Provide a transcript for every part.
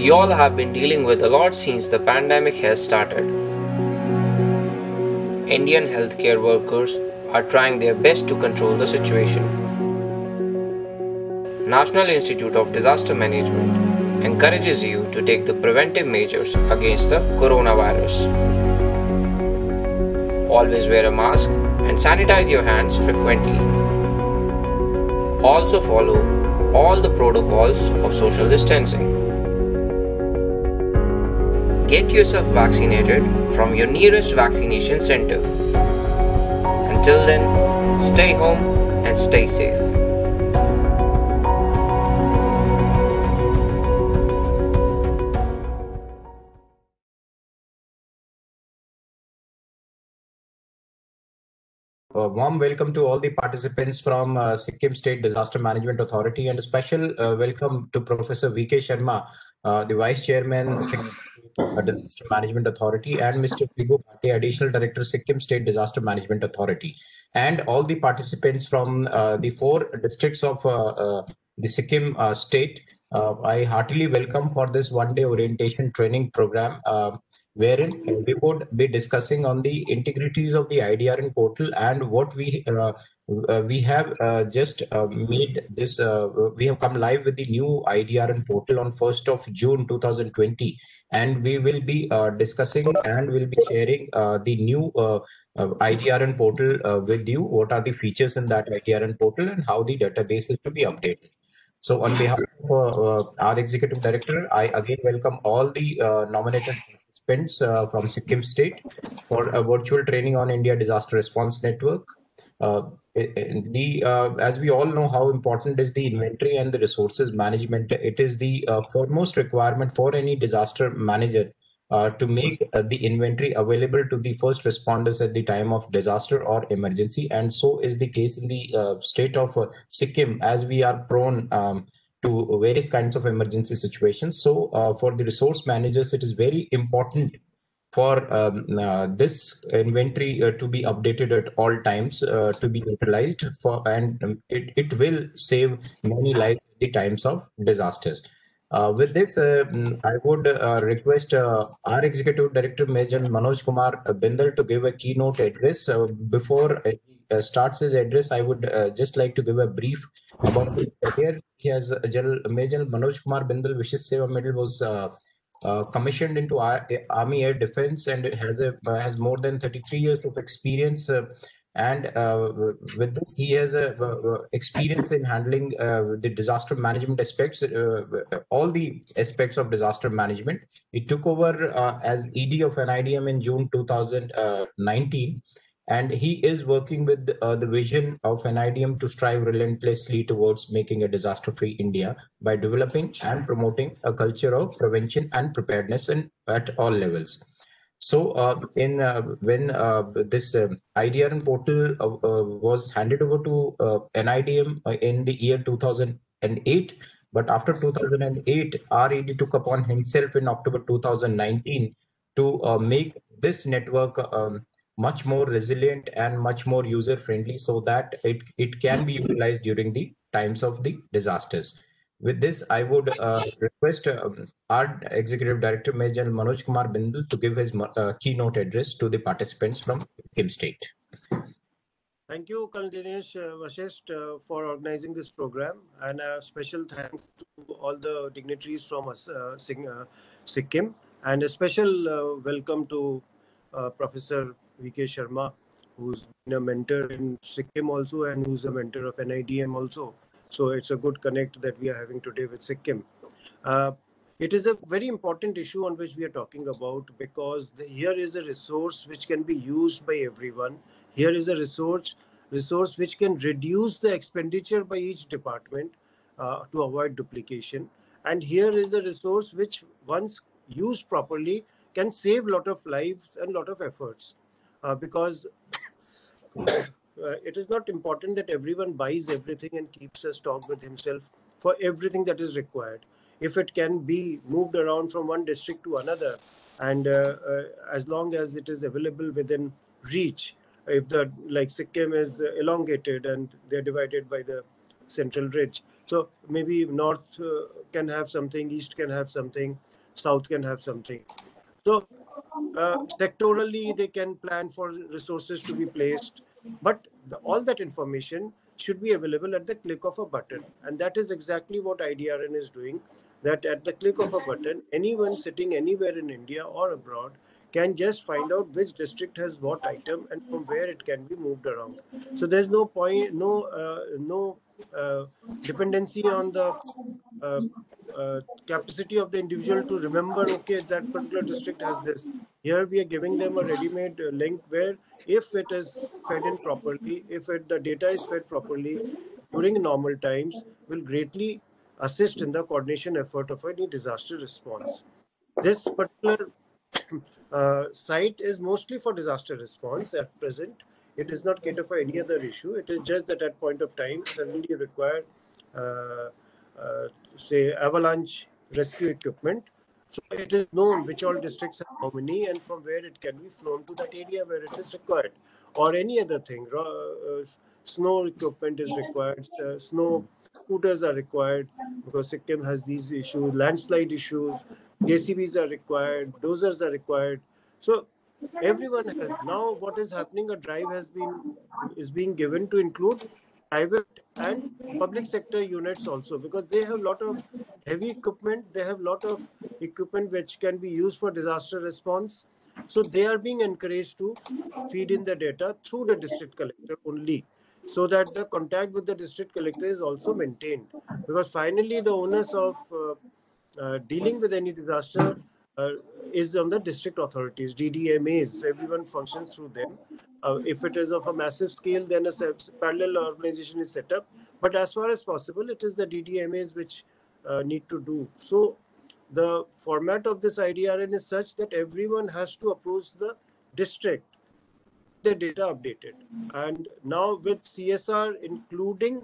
We all have been dealing with a lot since the pandemic has started. Indian healthcare workers are trying their best to control the situation. National Institute of Disaster Management encourages you to take the preventive measures against the coronavirus. Always wear a mask and sanitize your hands frequently. Also follow all the protocols of social distancing. Get yourself vaccinated from your nearest vaccination center. Until then, stay home and stay safe. A warm welcome to all the participants from uh, Sikkim State Disaster Management Authority and a special uh, welcome to Professor VK Sharma, uh, the Vice Chairman, Sikkim Disaster Management Authority, and Mr. Figu Bhutia, Additional Director, Sikkim State Disaster Management Authority, and all the participants from uh, the four districts of uh, uh, the Sikkim state. I heartily welcome for this one-day orientation training program wherein we would be discussing on the integrities of the IDRN portal and what we uh, uh, we have uh, just uh, made this. Uh, we have come live with the new IDRN portal on 1st of June 2020, and we will be uh, discussing and will be sharing the new IDRN portal with you. What are the features in that IDRN portal and how the database is to be updated. So on behalf of our executive director, I again welcome all the nominated participants uh, from Sikkim State for a virtual training on India Disaster Response Network. Uh, the uh, as we all know how important is the inventory and the resources management. It is the uh, foremost requirement for any disaster manager uh, to make uh, the inventory available to the first responders at the time of disaster or emergency. And so is the case in the state of Sikkim, as we are prone. Um, to various kinds of emergency situations. So uh, for the resource managers, it is very important for um, uh, this inventory uh, to be updated at all times uh, to be utilized for and um, it, it will save many lives in the times of disasters. Uh, with this, uh, I would request our Executive Director, Major Manoj Kumar Bindal, to give a keynote address. before he starts his address, I would just like to give a brief about his he has Major Manoj Kumar Bindal Vishesh Seva Medal was uh, uh, commissioned into our, Army Air Defense and has a uh, has more than 33 years of experience. Uh, and uh, with this, he has a experience in handling the disaster management aspects, all the aspects of disaster management. He took over as ED of NIDM in June 2019 and he is working with uh, the vision of NIDM to strive relentlessly towards making a disaster-free India by developing and promoting a culture of prevention and preparedness in, at all levels. So, uh, in uh, when uh, this um, IDRN portal uh, uh, was handed over to NIDM in the year 2008, but after 2008, RED took upon himself in October 2019 to make this network um, much more resilient and much more user friendly so that it, it can be utilized during the times of the disasters. With this, I would uh, request um, our Executive Director, Major Manoj Kumar Bindal, to give his uh, keynote address to the participants from Kim State. Thank you, Colonel Dinesh uh, Vashisht, uh, for organizing this program. And a special thanks to all the dignitaries from us, uh, uh Sikkim. And a special welcome to uh, Professor VK Sharma, who's been a mentor in Sikkim also and who's a mentor of NIDM also. So it's a good connect that we are having today with Sikkim. Uh, it is a very important issue on which we are talking about because the, here is a resource which can be used by everyone. Here is a resource resource which can reduce the expenditure by each department uh, to avoid duplication. And here is a resource which once used properly can save a lot of lives and a lot of efforts uh, because uh, it is not important that everyone buys everything and keeps a stock with himself for everything that is required if it can be moved around from one district to another and uh, uh as long as it is available within reach if the like sikkim is elongated and they're divided by the central ridge. So maybe north uh, can have something, east can have something, south can have something. So uh, sectorally, they can plan for resources to be placed, but the, all that information should be available at the click of a button. And that is exactly what IDRN is doing, that at the click of a button, anyone sitting anywhere in India or abroad can just find out which district has what item and from where it can be moved around. So there's no point, no, uh, no uh, dependency on the uh, uh, capacity of the individual to remember, okay, that particular district has this. Here we are giving them a ready-made link where if it is fed in properly, if it, the data is fed properly during normal times, will greatly assist in the coordination effort of any disaster response. This particular uh, site is mostly for disaster response at present. It does not cater for any other issue. It is just that at point of time, suddenly you require, uh, uh, say, avalanche rescue equipment. So it is known which all districts have how many and from where it can be flown to that area where it is required. Or any other thing. Uh, snow equipment is required. Uh, snow scooters are required because Sikkim has these issues, landslide issues, JCBs are required, dozers are required. So everyone has now what is happening, a drive has been is being given to include private and public sector units also because they have a lot of heavy equipment, they have a lot of equipment which can be used for disaster response. So they are being encouraged to feed in the data through the district collector only so that the contact with the district collector is also maintained because finally the onus of uh, dealing with any disaster uh, is on the district authorities, DDMAs. Everyone functions through them. Uh, if it is of a massive scale, then a parallel organization is set up. But as far as possible, it is the DDMAs which uh, need to do. So the format of this IDRN is such that everyone has to approach the district the data updated and now with csr including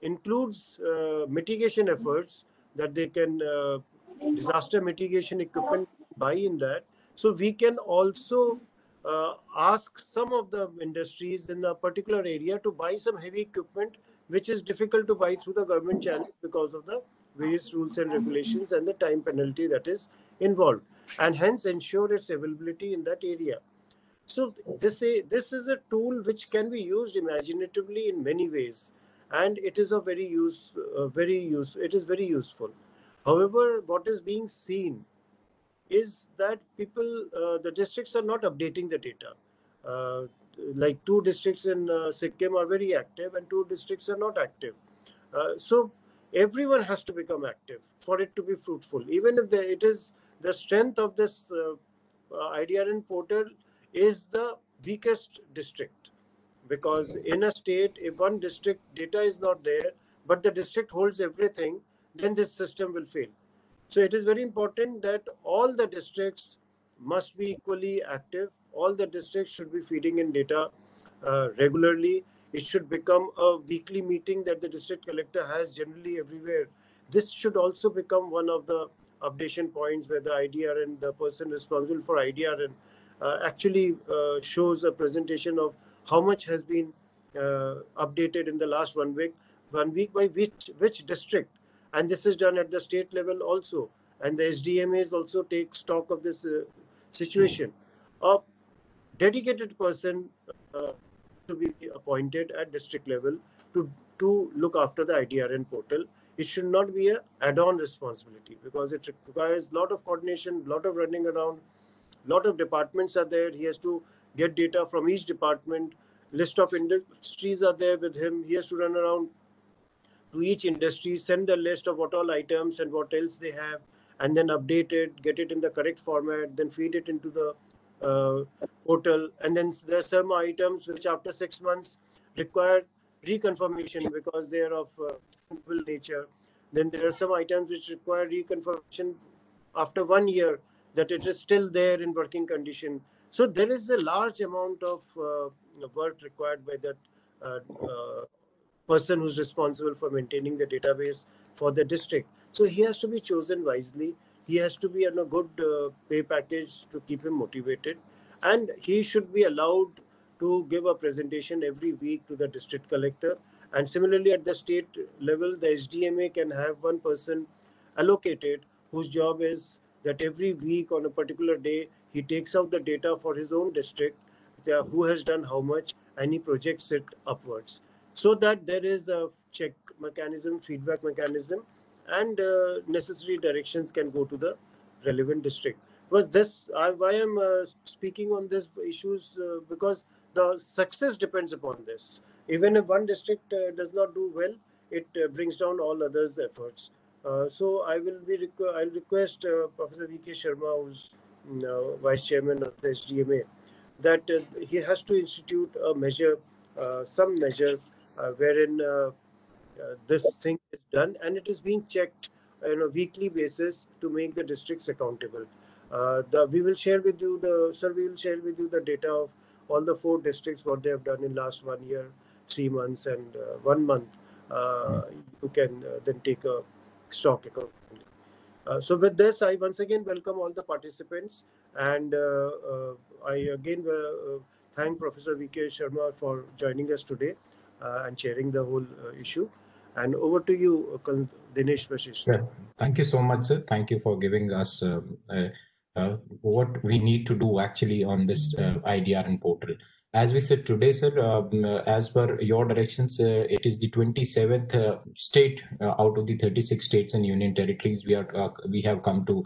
includes uh, mitigation efforts that they can uh, disaster mitigation equipment buy in that. So we can also uh, ask some of the industries in a particular area to buy some heavy equipment, which is difficult to buy through the government channel because of the various rules and regulations and the time penalty that is involved, and hence ensure its availability in that area. So this, this is a tool which can be used imaginatively in many ways, and it is a very use, uh, very use. It is very useful. However, what is being seen is that people, uh, the districts are not updating the data. Uh, like two districts in uh, Sikkim are very active and two districts are not active. Uh, so everyone has to become active for it to be fruitful. Even if the, it is the strength of this uh, IDRN portal is the weakest district because in a state, if one district data is not there, but the district holds everything, then this system will fail. So it is very important that all the districts must be equally active. All the districts should be feeding in data uh, regularly. It should become a weekly meeting that the district collector has generally everywhere. This should also become one of the updation points where the IDRN the person responsible for IDRN uh, actually uh, shows a presentation of how much has been uh, updated in the last one week, one week by which which district? And this is done at the state level also. And the sdmas also take stock of this uh, situation. A dedicated person uh, to be appointed at district level to to look after the idrn portal. It should not be a add-on responsibility because it requires a lot of coordination a lot of running around a lot of departments are there. He has to get data from each department list of industries are there with him he has to run around to each industry, send the list of what all items and what else they have, and then update it, get it in the correct format, then feed it into the uh, portal. And then there are some items which after six months require reconfirmation because they are of uh, simple nature. Then there are some items which require reconfirmation after one year that it is still there in working condition. So there is a large amount of uh, work required by that uh, uh, person who's responsible for maintaining the database for the district. So he has to be chosen wisely. He has to be on a good uh, pay package to keep him motivated. And he should be allowed to give a presentation every week to the district collector And similarly, at the state level, the SDMA can have one person allocated whose job is that every week on a particular day, he takes out the data for his own district, who has done how much, and he projects it upwards. So that there is a check mechanism, feedback mechanism, and uh, necessary directions can go to the relevant district. Because this, I, why I'm uh, speaking on this issues, uh, because the success depends upon this. Even if one district uh, does not do well, it uh, brings down all others' efforts. Uh, so I will be requ- I'll request Professor V.K. Sharma, who's Vice Chairman of the SDMA, that he has to institute a measure, some measure, wherein uh, this thing is done and it is being checked on a weekly basis to make the districts accountable. Uh, the, we will share with you the sir. We will share with you the data of all the four districts what they have done in last one year, three months, and uh, one month. Uh, you can uh, then take a stock account. Uh, so with this, I once again welcome all the participants, and I again thank Professor V.K. Sharma for joining us today and sharing the whole issue. And over to you, Dinesh Vashisht. Thank you so much, sir. Thank you for giving us uh, uh, uh, what we need to do actually on this uh, and portal. As we said today, sir, um, uh, as per your directions, uh, it is the 27th uh, state out of the 36 states and union territories we are we have come to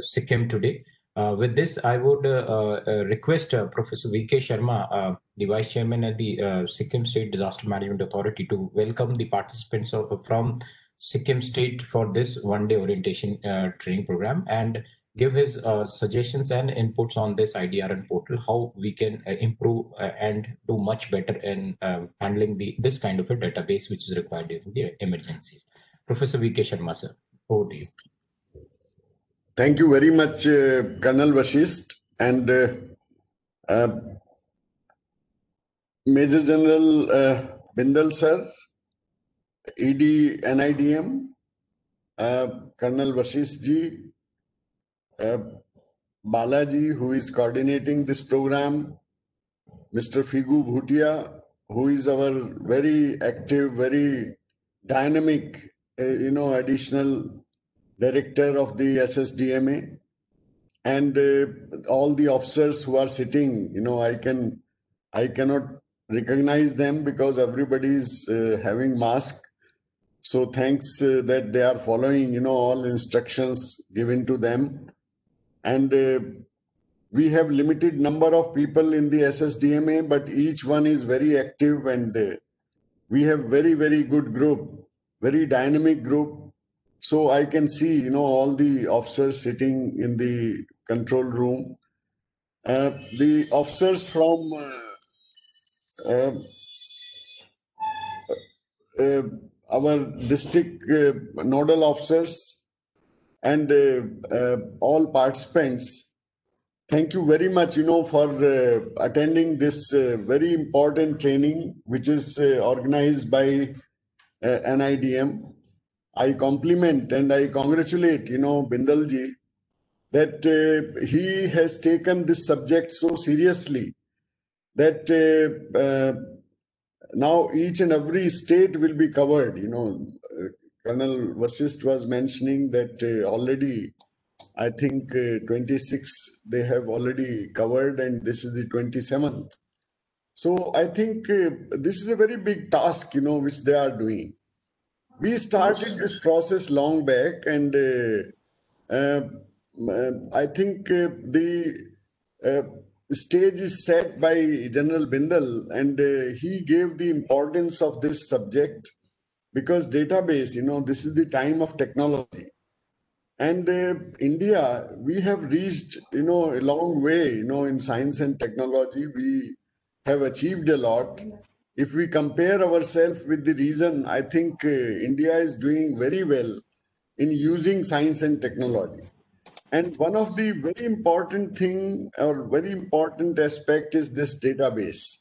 Sikkim today. Uh, with this, I would uh, uh, request Professor V.K. Sharma, the Vice Chairman at the Sikkim State Disaster Management Authority, to welcome the participants of, from Sikkim State for this one-day orientation training program and give his uh, suggestions and inputs on this IDRN portal, how we can uh, improve uh, and do much better in um, handling the this kind of a database which is required during the emergencies. Professor V.K. Sharma, sir, over to you. Thank you very much, uh, Colonel Vashisht and uh, uh, Major General uh, Bindal sir, ED NIDM, uh, Colonel Vashisht ji, uh, Balaji, who is coordinating this program, Mr. Figu Bhutia, who is our very active, very dynamic, uh, you know, additional director of the SSDMA, and uh, all the officers who are sitting. You know, I can, I cannot recognize them because everybody is uh, having mask. So thanks uh, that they are following, you know, all instructions given to them, and uh, we have limited number of people in the SSDMA, but each one is very active and uh, we have very very good group, very dynamic group so I can see, you know, all the officers sitting in the control room. Uh, the officers from uh, uh, uh our district uh, nodal officers and uh, all participants, thank you very much, you know, for attending this very important training, which is organized by NIDM I compliment and I congratulate, you know, Bindalji, that uh, he has taken this subject so seriously that uh, uh, now each and every state will be covered. You know, uh, Colonel Vashisht was mentioning that uh, already, I think uh, 26 they have already covered, and this is the 27th. So I think this is a very big task, you know, which they are doing we started this process long back, and uh, uh, uh I think uh, the uh, stage is set by General Bindal, and he gave the importance of this subject because database, you know, this is the time of technology. And India, we have reached, you know, a long way, you know, in science and technology. We have achieved a lot if we compare ourselves with the region, I think uh, India is doing very well in using science and technology. And one of the very important thing or very important aspect is this database.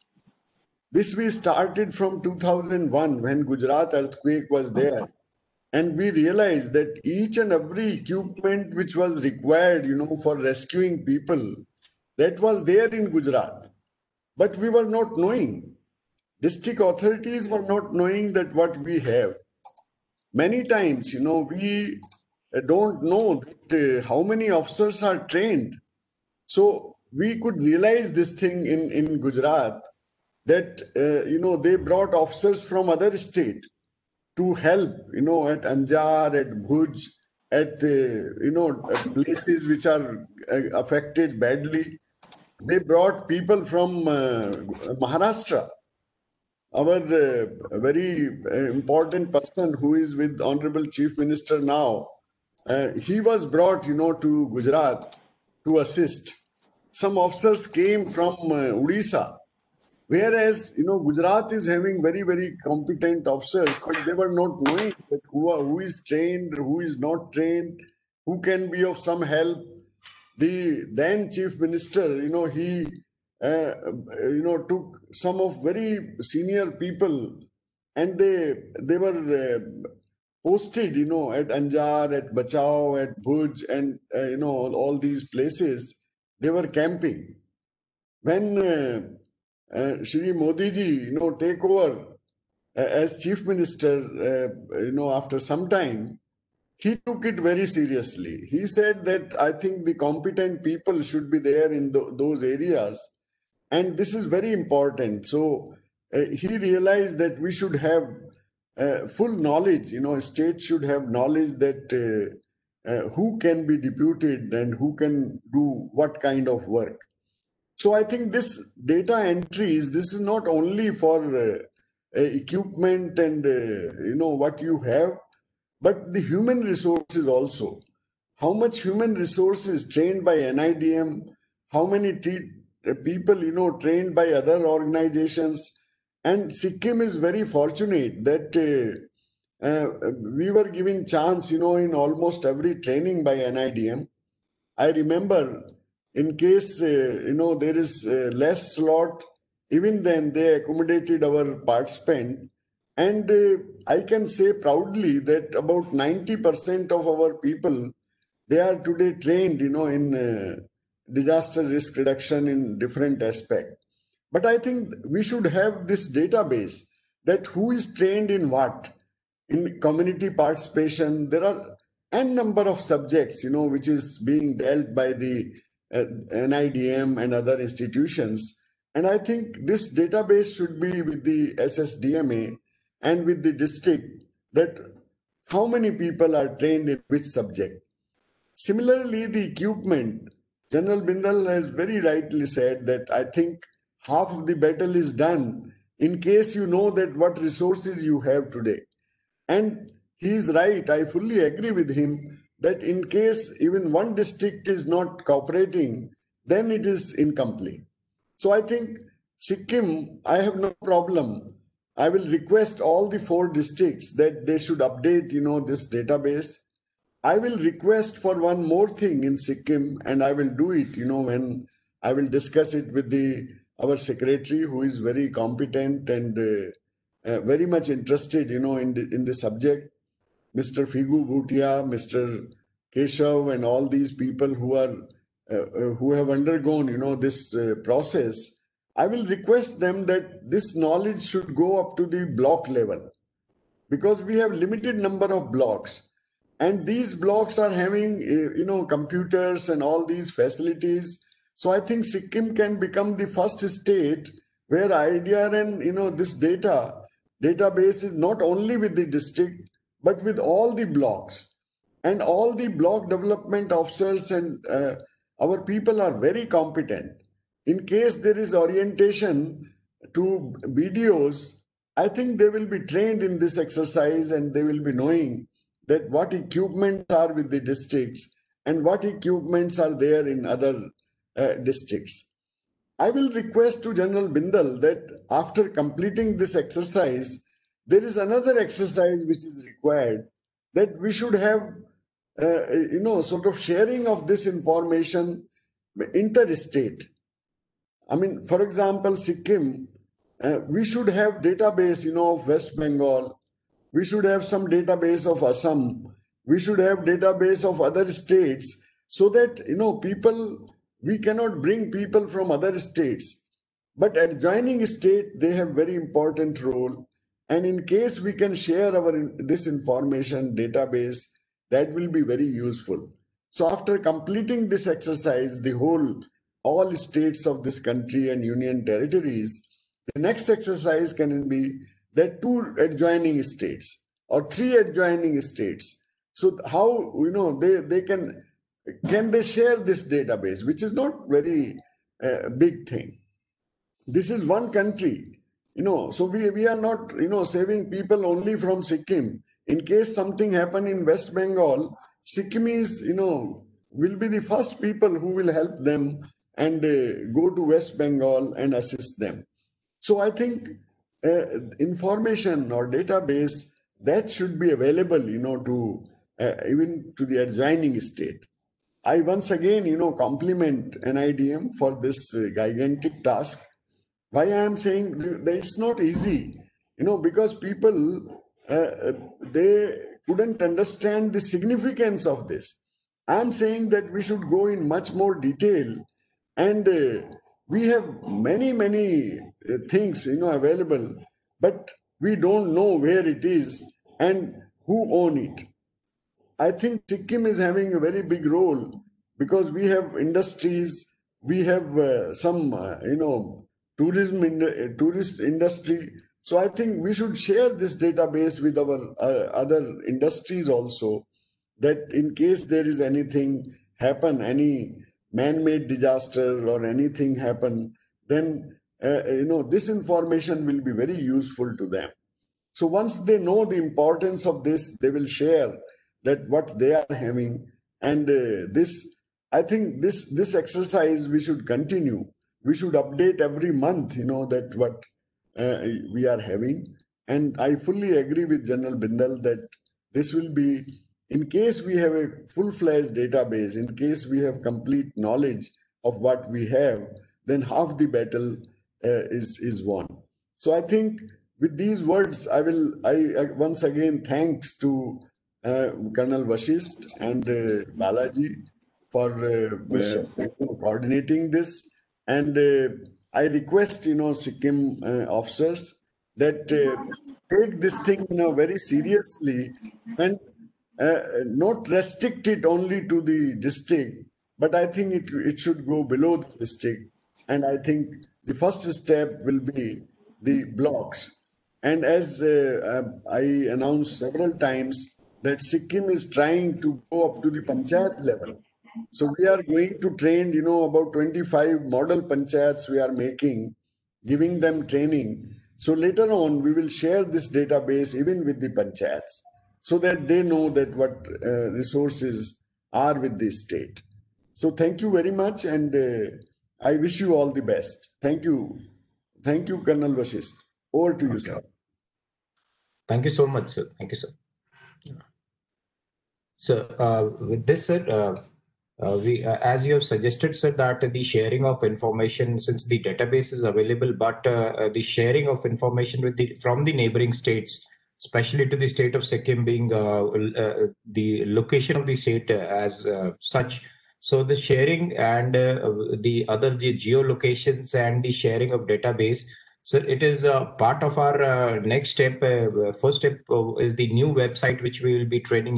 This we started from 2001 when Gujarat earthquake was there. And we realized that each and every equipment which was required, you know, for rescuing people, that was there in Gujarat. But we were not knowing district authorities were not knowing that what we have. Many times, you know, we uh, don't know that, uh, how many officers are trained. So we could realize this thing in, in Gujarat that, uh, you know, they brought officers from other state to help, you know, at Anjar, at Bhuj, at, uh, you know, places which are uh, affected badly. They brought people from uh, Maharashtra. Our uh, very important person who is with honorable chief minister now he was brought you know to gujarat to assist. Some officers came from uh, odisha whereas you know gujarat is having very very competent officers but they were not knowing that who, are, who is trained who is not trained who can be of some help. The then chief minister you know he uh, you know took some of very senior people and they they were uh, posted you know at anjar at bachau at bhuj and uh, you know all, all, these places. They were camping. When uh, shri modi ji you know take over. Uh, as chief minister uh, you know after some time he took it very seriously. He said that i think the competent people should be there in th- those areas. And this is very important. So uh, he realized that we should have uh, full knowledge. You know state should have knowledge that uh, uh who can be deputed and who can do what kind of work so i think this data entries this is not only for uh, equipment and uh, you know what you have but the human resources also. How much human resources trained by nidm how many people you know trained by other organizations. And sikkim is very fortunate that uh, uh, we were given chance you know in almost every training by nidm i remember in case uh, you know there is uh, less slot even then they accommodated our part participant. And uh, i can say proudly that about 90% of our people they are today trained you know in uh, disaster risk reduction in different aspect. But i think we should have this database that who is trained in what in community participation. There are n number of subjects you know which is being dealt by the nidm and other institutions. And i think this database should be with the ssdma and with the district that how many people are trained in which subject. Similarly the equipment General Bindal has very rightly said that I think half of the battle is done in case you know that what resources you have today. And he is right, I fully agree with him that in case even one district is not cooperating, then it is incomplete. So I think Sikkim, I have no problem. I will request all the four districts that they should update, you know, this database I will request for one more thing in Sikkim, and I will do it, you know, when I will discuss it with the our secretary, who is very competent and uh, uh, very much interested, you know, in the, in the subject. Mr. Figu Bhutia, Mr. Keshav, and all these people who are uh, uh, who have undergone, you know, this uh, process. I will request them that this knowledge should go up to the block level because we have limited number of blocks and these blocks are having eh, you know computers and all these facilities so i think sikkim can become the first state where idea and you know this data database is not only with the district but with all the blocks and all the block development officers and uh, our people are very competent in case there is orientation to bdos i think they will be trained in this exercise and they will be knowing that what equipments are with the districts and what equipments are there in other uh, districts. I will request to General Bindal that after completing this exercise, there is another exercise which is required that we should have, uh, you know, sort of sharing of this information interstate. I mean, for example, Sikkim, uh, we should have database, you know, of West Bengal, we should have some database of assam. We should have database of other states so that you know people we cannot bring people from other states. But adjoining state they have very important role and in case we can share our this information database that will be very useful. So after completing this exercise the whole all states of this country and union territories the next exercise can be that two adjoining states or three adjoining states. So how you know they they can can they share this database which is not very uh, big thing. This is one country you know so we, we are not you know saving people only from sikkim. In case something happen in west bengal is you know will be the first people who will help them and uh, go to west bengal and assist them. So i think uh, information or database that should be available you know to uh, even to the adjoining state. I once again you know compliment nidm for this uh, gigantic task why i am saying that it's not easy you know because people uh, uh, they couldn't understand the significance of this. I'm saying that we should go in much more detail and uh, we have many many uh, things you know available but we don't know where it is and who own it. I think sikkim is having a very big role because we have industries we have uh, some uh, you know tourism in uh, tourist industry. So I think we should share this database with our uh, other industries also, that in case there is anything happen, any man-made disaster or anything happen, then uh, you know this information will be very useful to them. So once they know the importance of this, they will share that what they are having, and uh, this I think this this exercise we should continue we should update every month, you know, that what uh, we are having. And I fully agree with General Bindal that this will be, in case we have a full-fledged database, in case we have complete knowledge of what we have, then half the battle uh, is is won. So I think with these words, I will I, I once again thanks to uh, Colonel Vashisht and uh, Balaji for uh, uh, coordinating this and uh, I request, you know, Sikkim uh, officers that uh, take this thing, you know, very seriously and not restrict it only to the district, but I think it, it should go below the district. And I think the first step will be the blocks. And as uh, I announced several times, that Sikkim is trying to go up to the panchayat level. So we are going to train, you know, about 25 model panchayats we are making, giving them training. So later on, we will share this database even with the panchayats so that they know that what uh, resources are with the state. So thank you very much and uh, I wish you all the best. Thank you. Thank you, Colonel Vashisht. Over to you, sir. Thank you so much, sir. Thank you, sir. So uh, with this, sir, uh, uh, we, uh, as you have suggested, sir, that the sharing of information, since the database is available, but uh, uh the sharing of information with the from the neighboring states, especially to the state of Sikkim being uh, uh, the location of the state as such. So the sharing and the other the geolocations and the sharing of database. So it is part of our next step. first step is the new website which we will be training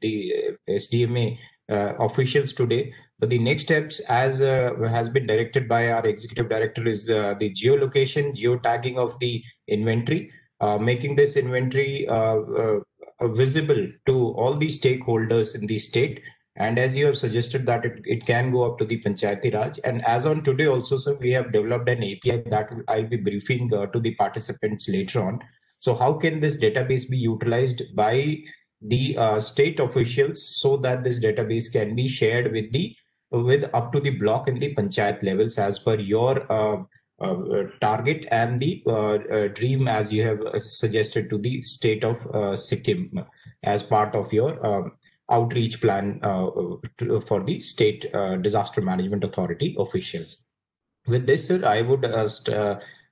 the SDMA uh, officials today. But the next steps, as uh, has been directed by our executive director, is uh, the geolocation, geotagging of the inventory, making this inventory visible to all the stakeholders in the state. And as you have suggested that it, it can go up to the Panchayati Raj. And as on today also, sir, we have developed an API that I'll be briefing uh, to the participants later on. So how can this database be utilized by the uh, state officials so that this database can be shared with the with up to the block in the panchayat levels as per your uh, uh, target and the uh, uh, dream as you have uh, suggested to the state of Sikkim as part of your um, outreach plan to, for the state disaster management authority officials. With this, sir, I would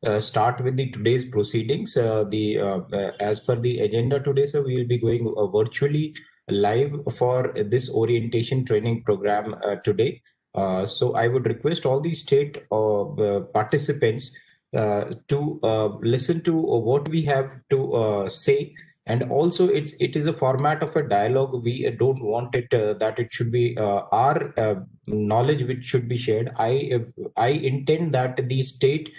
uh, start with the today's proceedings. Uh, the uh, uh, as per the agenda today, so we will be going uh, virtually live for this orientation training program today. Uh, so I would request all the state participants to listen to what we have to say and also it's it is a format of a dialogue we don't want it that it should be our knowledge which should be shared i i intend that the state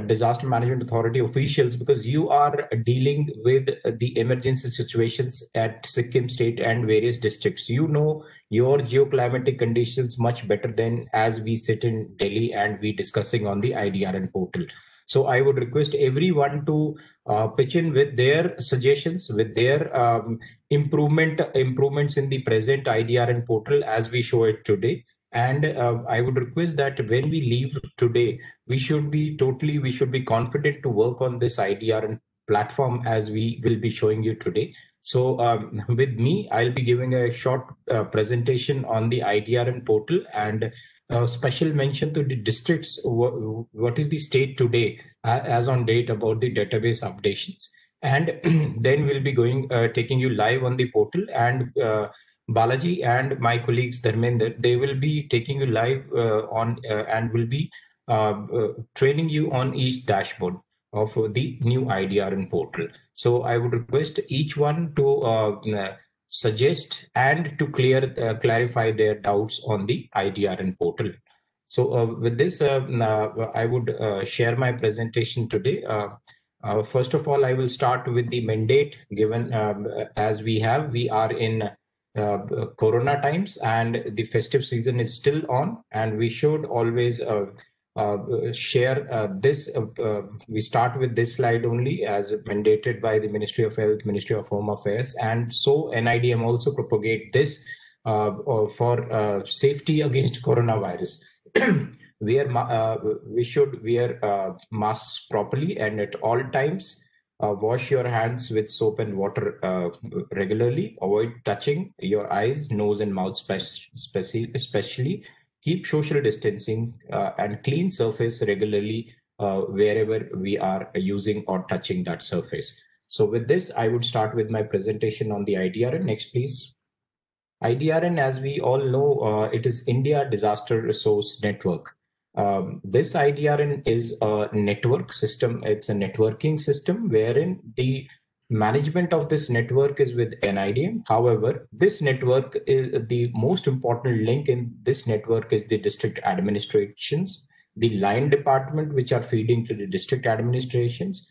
disaster management authority officials because you are dealing with the emergency situations at sikkim state and various districts you know your geoclimatic conditions much better than as we sit in delhi and we discussing on the idrn portal so I would request everyone to uh, pitch in with their suggestions, with their um, improvement improvements in the present IDRN portal as we show it today. And uh, I would request that when we leave today, we should be totally, we should be confident to work on this IDRN platform as we will be showing you today. So um, with me, I'll be giving a short uh, presentation on the IDRN portal and uh, special mention to the districts. What, what is the state today uh, as on date about the database updations? And then we'll be going, uh, taking you live on the portal and uh, Balaji and my colleagues Dharmender, they will be taking you live uh, on uh, and will be training you on each dashboard of the new IDRN portal. So I would request each one to suggest and to clear uh, clarify their doubts on the IDRN portal. So uh, with this, uh, uh I would uh, share my presentation today. Uh, first of all, I will start with the mandate given um, as we have. We are in Uh, Corona times and the festive season is still on and we should always uh, uh share uh, this. Uh, uh, we start with this slide only as mandated by the Ministry of Health, Ministry of Home Affairs, and so NIDM also propagate this for safety against coronavirus. wear we should wear masks properly and at all times. Uh, wash your hands with soap and water uh, regularly. Avoid touching your eyes, nose, and mouth, spe- especially keep social distancing uh, and clean surface regularly uh, wherever we are using or touching that surface. So with this, I would start with my presentation on the IDRN. Next, please. IDRN, as we all know, uh, it is India Disaster Resource Network. Um, this IDRN is a network system. It's a networking system wherein the management of this network is with NIDM. However, this network is the most important link in this network is the district administrations, the line department, which are feeding to the district administrations.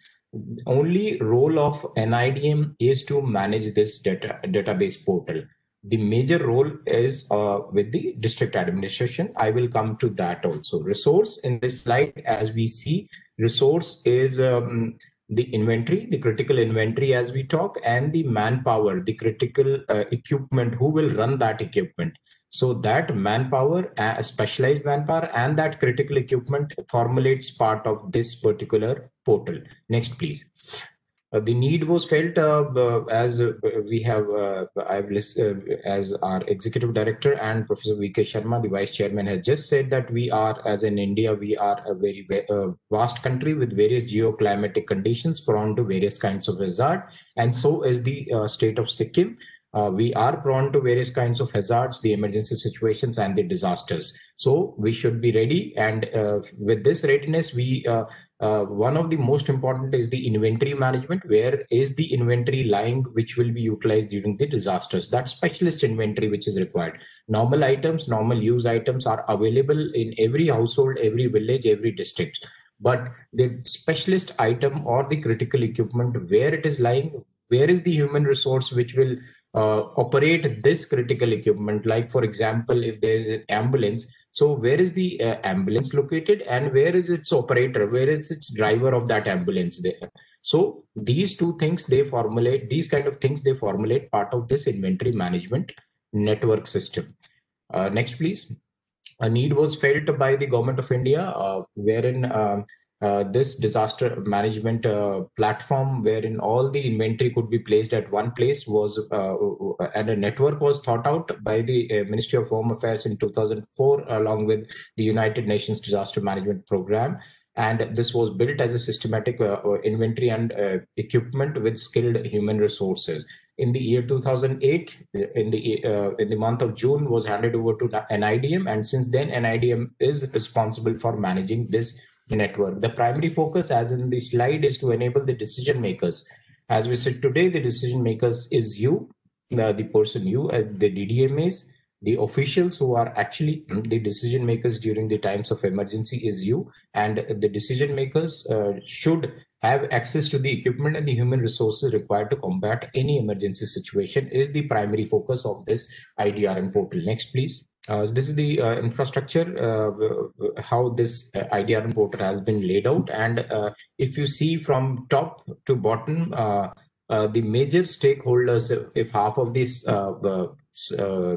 Only role of NIDM is to manage this data database portal. The major role is uh, with the district administration. I will come to that also. Resource in this slide, as we see, resource is um, the inventory, the critical inventory as we talk, and the manpower, the critical uh, equipment, who will run that equipment. So that manpower, uh, specialized manpower, and that critical equipment formulates part of this particular portal. Next, please. Uh, the need was felt uh, uh, as we have I've listened, as our executive director and Professor V.K. Sharma, the vice chairman, has just said that we are, as in India, we are a very vast country with various geoclimatic conditions prone to various kinds of hazard, and so is the state of Sikkim. Uh, we are prone to various kinds of hazards, the emergency situations, and the disasters. So we should be ready. And uh, with this readiness, we uh, uh, one of the most important is the inventory management. Where is the inventory lying, which will be utilized during the disasters? That specialist inventory which is required. Normal items, normal use items are available in every household, every village, every district. But the specialist item or the critical equipment, where it is lying, where is the human resource which will uh, operate this critical equipment like for example if there is an ambulance so where is the uh, ambulance located and where is its operator? Where is its driver of that ambulance there? So these two things they formulate these kind of things they formulate part of this inventory management network system. Uh, next please. A need was felt by the government of india uh, wherein um, uh, this disaster management uh, platform wherein all the inventory could be placed at one place was uh, uh and a network was thought out by the uh, ministry of home affairs in 2004 along with the united nations disaster management program. And this was built as a systematic inventory and equipment with skilled human resources. In the year 2008 in the uh, in the month of june was handed over to nidm and since then nidm is responsible for managing this network the primary focus as in the slide is to enable the decision makers as we said today the decision makers is you the, the person you uh, the ddmas the officials who are actually the decision makers during the times of emergency is you and the decision makers uh, should have access to the equipment and the human resources required to combat any emergency situation is the primary focus of this IDRN portal. Next, please. Uh, so this is the uh, infrastructure, uh, how this uh, IDRN portal has been laid out. And uh, if you see from top to bottom, uh, the major stakeholders, if half of this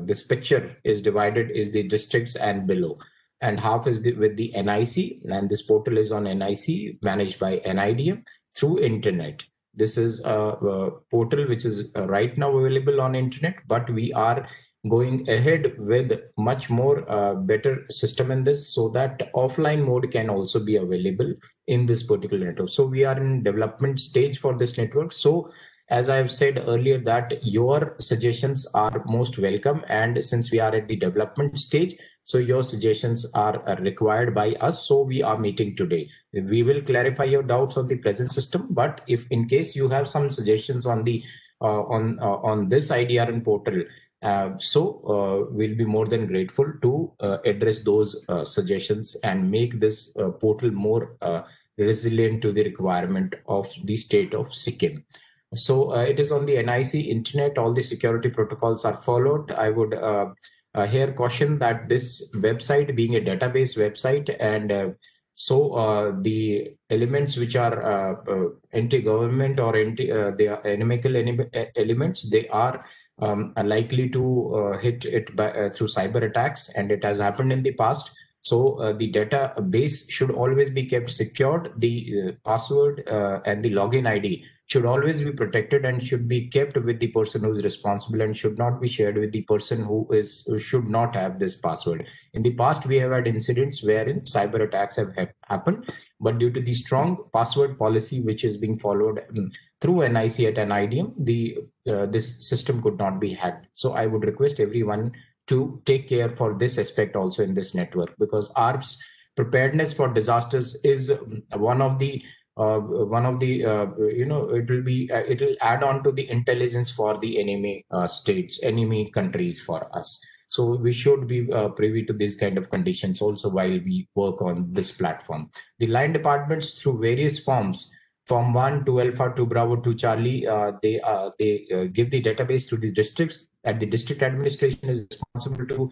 this picture is divided, is the districts and below and half is the, with the NIC, and this portal is on NIC, managed by NIDM through internet. This is a, a portal which is right now available on internet, but we are going ahead with much more uh, better system in this so that offline mode can also be available in this particular network. So we are in development stage for this network. So as I've said earlier that your suggestions are most welcome. And since we are at the development stage, so your suggestions are required by us. So we are meeting today. We will clarify your doubts on the present system. But if in case you have some suggestions on the uh, on uh, on this IDRN portal, uh, so uh, we'll be more than grateful to uh, address those uh, suggestions and make this portal more resilient to the requirement of the state of Sikkim. So it is on the NIC internet. All the security protocols are followed. I would uh, here caution that this website being a database website and uh, so uh, the elements which are uh, uh, anti-government or anti uh, they are inimical elements they are um, likely to hit it by, through cyber attacks. And it has happened in the past so uh, the database should always be kept secured. The uh, password uh, and the login ID should always be protected and should be kept with the person who is responsible and should not be shared with the person who is who should not have this password. In the past, we have had incidents wherein cyber attacks have ha happened, but due to the strong password policy which is being followed um, through NIC at NIDM, the uh, this system could not be hacked. So I would request everyone to take care for this aspect also in this network because ARP's preparedness for disasters is one of the uh, one of the uh, you know it will be uh, it will add on to the intelligence for the enemy uh, states enemy countries for us. So we should be uh, privy to these kind of conditions also while we work on this platform. The line departments through various forms from 1 to alpha to bravo to charlie uh, they they give the database to the districts and the district administration is responsible to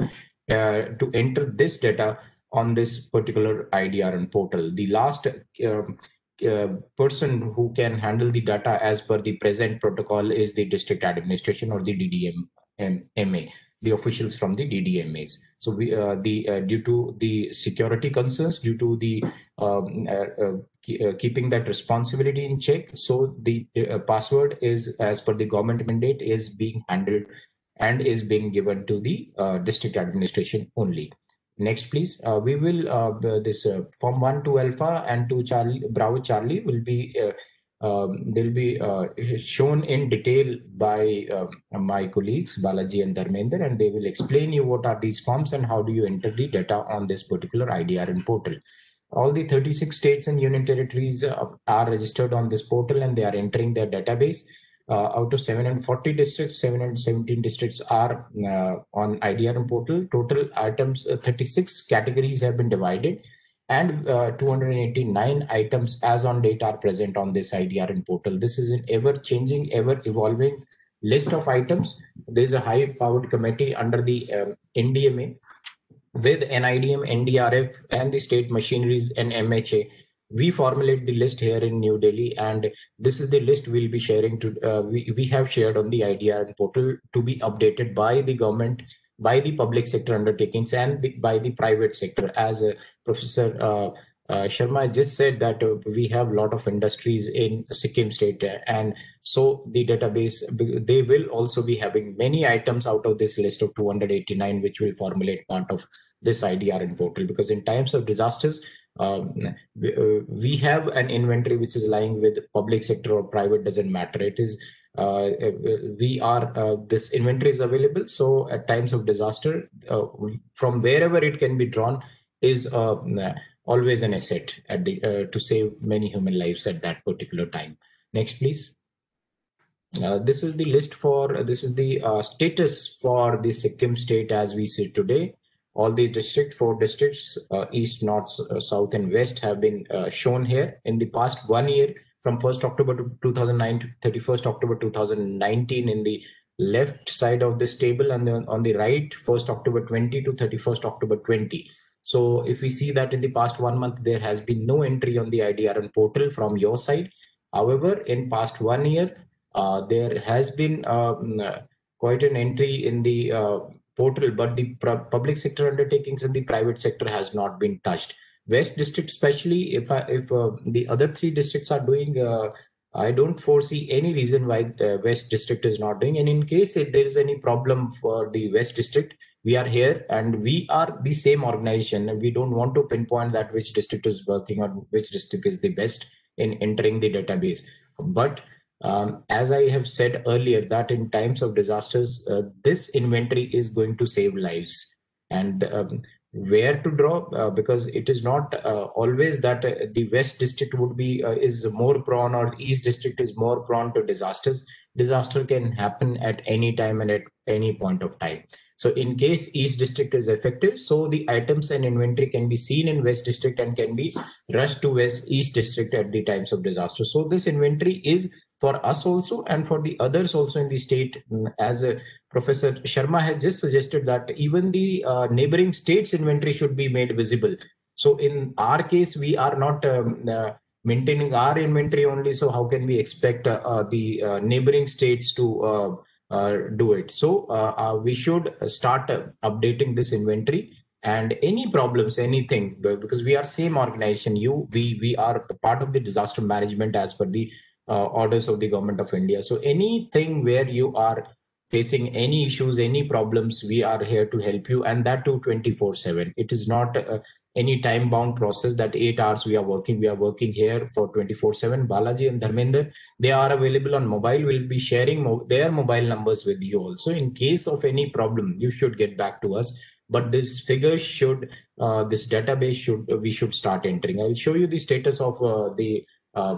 uh, to enter this data on this particular idrn portal the last um, uh, person who can handle the data as per the present protocol is the district administration or the ddm ma the officials from the ddmas so we uh, the uh, due to the security concerns due to the um, uh, uh, keeping that responsibility in check. So the uh, password is, as per the government mandate, is being handled and is being given to the uh, district administration only. Next, please. Uh, we will uh, this uh, from one to alpha and to Charlie Bravo Charlie will be um, they'll be shown in detail by um, my colleagues Balaji and Dharmender, and they will explain you what are these forms and how do you enter the data on this particular IDRN portal all the 36 states and union territories uh, are registered on this portal and they are entering their database. Uh, out of 740 districts, 717 districts are uh, on IDRN portal. Total items, uh, 36 categories have been divided and uh, 289 items as on date are present on this IDRN portal. This is an ever changing, ever evolving list of items. There is a high powered committee under the um, NDMA with NIDM, NDRF, and the state machineries and MHA, we formulate the list here in New Delhi, and this is the list we'll be sharing to. Uh, we we have shared on the IDR portal to be updated by the government, by the public sector undertakings, and the, by the private sector. As uh, Professor uh, uh, Sharma just said that uh, we have a lot of industries in Sikkim state, uh, and so the database they will also be having many items out of this list of 289, which will formulate part of this IDRN portal. Because in times of disasters, um, we, uh, have an inventory which is lying with public sector or private doesn't matter. It is uh, we are uh, this inventory is available. So at times of disaster uh, from wherever it can be drawn is uh, always an asset at the uh, to save many human lives at that particular time. Next please. Uh, this is the list for this is the status for the sikkim state as we see today all the district four districts east north south and west have been shown here in the past one year from 1st October to 2009 to 31st October 2019 in the left side of this table and then on the right 1st October 20 to 31st October 20. So if we see that in the past one month there has been no entry on the IDRN portal from your side. However, in past one year uh, there has been um, quite an entry in the uh, portal, but the public sector undertakings and the private sector has not been touched. West District, especially if I, if uh, the other three districts are doing, uh, I don't foresee any reason why the West District is not doing. And in case if there is any problem for the West District, we are here and we are the same organization and we don't want to pinpoint that which district is working or which district is the best in entering the database. But um, as I have said earlier, that in times of disasters, uh, this inventory is going to save lives. And um, where to draw? Uh, because it is not uh, always that uh, the west district would be uh, is more prone or east district is more prone to disasters. Disaster can happen at any time and at any point of time. So in case east district is effective so the items and inventory can be seen in west district and can be rushed to west east district at the times of disaster. So this inventory is for us also and for the others also in the state mm, as uh, professor sharma has just suggested that even the uh, neighboring states inventory should be made visible. So in our case we are not um, uh, maintaining our inventory only so how can we expect uh, uh, the uh, neighboring states to do it? So we should start updating this inventory and any problems anything because we are same organization you we we are part of the disaster management as per the uh, orders of the government of India. So anything where you are facing any issues, any problems, we are here to help you, and that too 24/7. It is not uh, any time bound process that eight hours we are working. We are working here for 24/7. Balaji and Dharmender, they are available on mobile. We'll be sharing mo their mobile numbers with you also. In case of any problem, you should get back to us but this figure should uh, this database should we should start entering i'll show you the status of uh, the uh,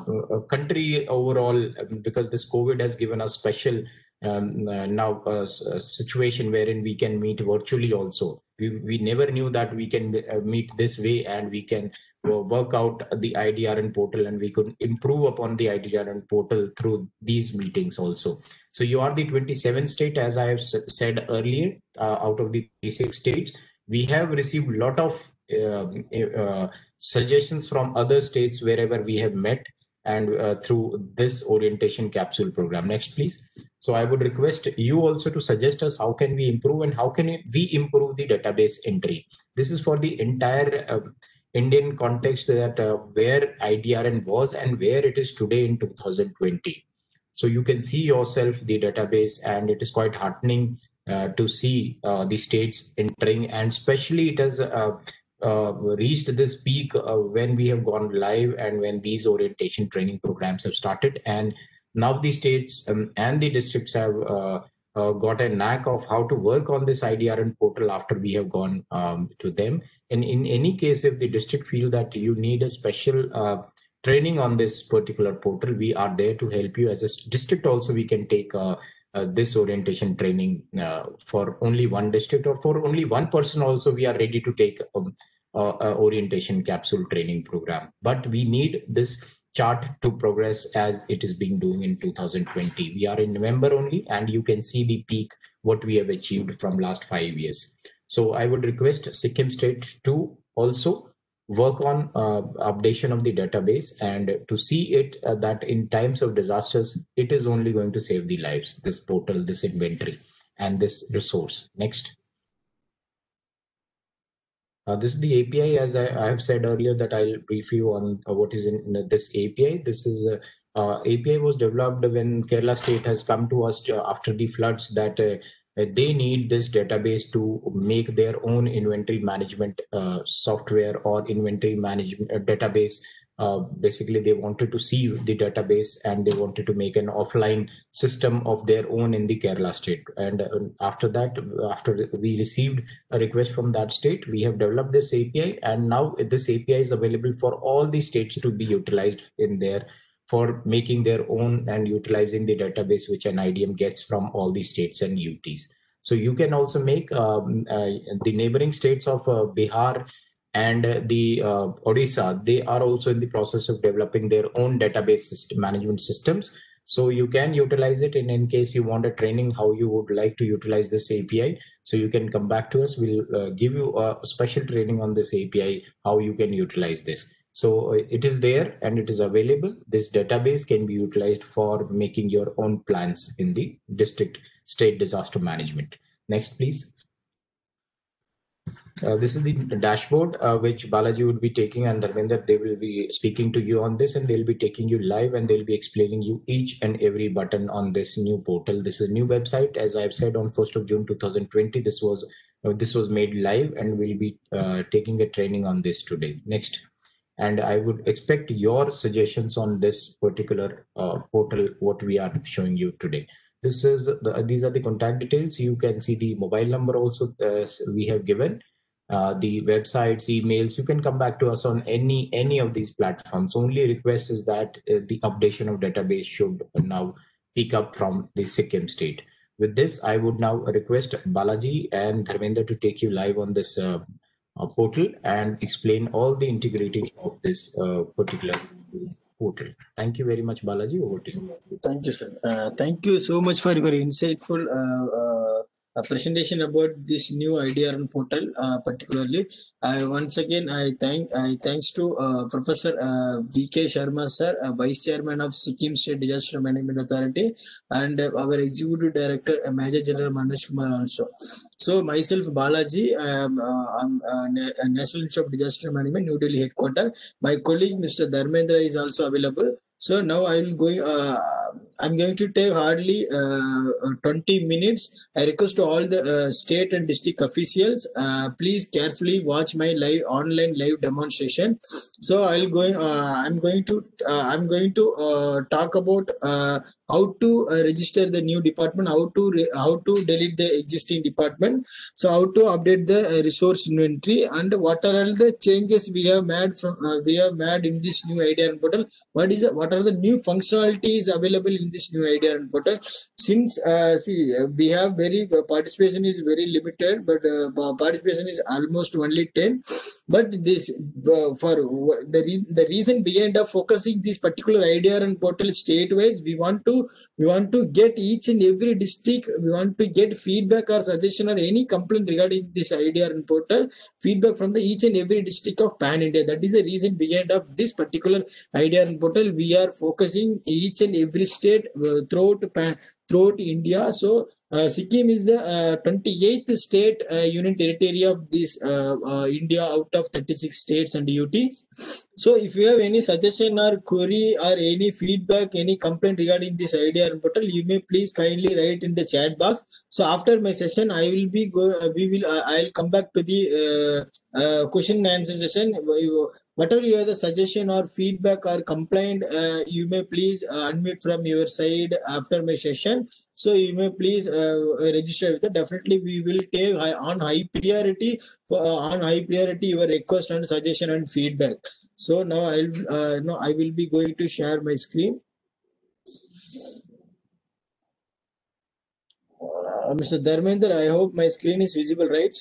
country overall, um, because this COVID has given us special um, uh, now uh, uh, situation wherein we can meet virtually also. We, we never knew that we can uh, meet this way and we can work out the IDRN portal and we could improve upon the IDRN portal through these meetings also. So you are the 27th state, as I have said earlier, uh, out of the 36 states. We have received a lot of um, uh, suggestions from other states wherever we have met and uh, through this orientation capsule program. Next, please. So I would request you also to suggest us how can we improve and how can we improve the database entry. This is for the entire uh, Indian context that uh, where IDRN was and where it is today in 2020. So you can see yourself the database and it is quite heartening uh, to see uh, the states entering and especially it has uh, reached this peak uh, when we have gone live and when these orientation training programs have started and now the states um, and the districts have uh, uh got a knack of how to work on this IDRN portal after we have gone um, to them. And in any case, if the district feel that you need a special uh, training on this particular portal, we are there to help you. As a district also, we can take uh, this orientation training for only one district or for only one person also, we are ready to take um, uh, orientation capsule training program. But we need this chart to progress as it is being doing in 2020. We are in November only, and you can see the peak what we have achieved from last five years. So I would request Sikkim State to also work on uh, updation of the database and to see it uh, that in times of disasters, it is only going to save the lives, this portal, this inventory, and this resource. Next. Uh, this is the API, as I, I, have said earlier, that I'll brief you on uh, what is in, in, this API. This is uh, uh API was developed when Kerala State has come to us uh, after the floods that uh, they need this database to make their own inventory management software or inventory management database uh, basically they wanted to see the database and they wanted to make an offline system of their own in the Kerala state. And uh, after that, after we received a request from that state, we have developed this API and now this API is available for all the states to be utilized in their for making their own and utilizing the database which NIDM gets from all the states and UTs. So you can also make um, uh, the neighboring states of uh, Bihar and the uh, Odisha, they are also in the process of developing their own database system management systems. So you can utilize it in, in case you want a training, how you would like to utilize this API. So you can come back to us. We'll uh, give you a special training on this API, how you can utilize this. So uh, it is there and it is available. This database can be utilized for making your own plans in the district state disaster management. Next, please. Uh, this is the dashboard uh, which Balaji would be taking and Dharmender, they will be speaking to you on this and they'll be taking you live and they'll be explaining you each and every button on this new portal. This is a new website. As I've said on 1st of June 2020, this was uh, this was made live and we'll be uh, taking a training on this today. Next and I would expect your suggestions on this particular uh, portal, what we are showing you today. This is the, these are the contact details. You can see the mobile number also uh, we have given, uh, the websites, emails. You can come back to us on any any of these platforms. Only request is that uh, the updation of database should now pick up from the Sikkim state. With this, I would now request Balaji and Dharmender to take you live on this uh, uh, portal and explain all the integrity of this uh, particular portal. Thank you very much, Balaji. Over to you. Thank you, sir. Uh, thank you so much for your insightful a presentation about this new IDRN portal, uh, particularly. I once again I thank I thanks to uh, Professor uh, V.K. Sharma sir, uh, Vice Chairman of Sikkim State Disaster Management Authority, and uh, our Executive Director, Major General Manoj Kumar also. So myself Balaji, I am uh, I'm, uh, National Institute of Disaster Management, New Delhi headquarters. My colleague Mr. Dharmendra is also available. So now I will go. I'm going to take hardly uh, 20 minutes. I request to all the uh, state and district officials, uh, please carefully watch my live online live demonstration. So I'll going. Uh, I'm going to. Uh, I'm going to uh, talk about how to register the new department, how to how to delete the existing department. So how to update the resource inventory and what are all the changes we have made from we have made in this new IDR portal. What is the, what are the new functionalities available in this new IDR portal? Since uh, see uh, we have very uh, participation is very limited, but uh, participation is almost only ten. But this uh, for the re- the reason behind of focusing this particular idea and portal state wise, we want to we want to get each and every district. We want to get feedback or suggestion or any complaint regarding this IDRN portal. Feedback from the each and every district of Pan India. That is the reason behind of this particular IDRN portal. We are focusing each and every state uh, throughout Pan, throughout India. So Sikkim is the uh, 28th state uh, union territory of this uh, uh, India out of 36 states and UTs. So if you have any suggestion or query or any feedback, any complaint regarding this IDRN portal, you may please kindly write in the chat box. So after my session, I will be go. Uh, we will. Uh, I'll come back to the uh, uh, question and answer session. Whatever you have the suggestion or feedback or complaint, uh, you may please uh, unmute from your side after my session. So you may please uh, register with it. Definitely, we will take high, on high priority for uh, on high priority your request and suggestion and feedback. So now I'll uh, no I will be going to share my screen. Uh, Mr. Dharmender, I hope my screen is visible, right?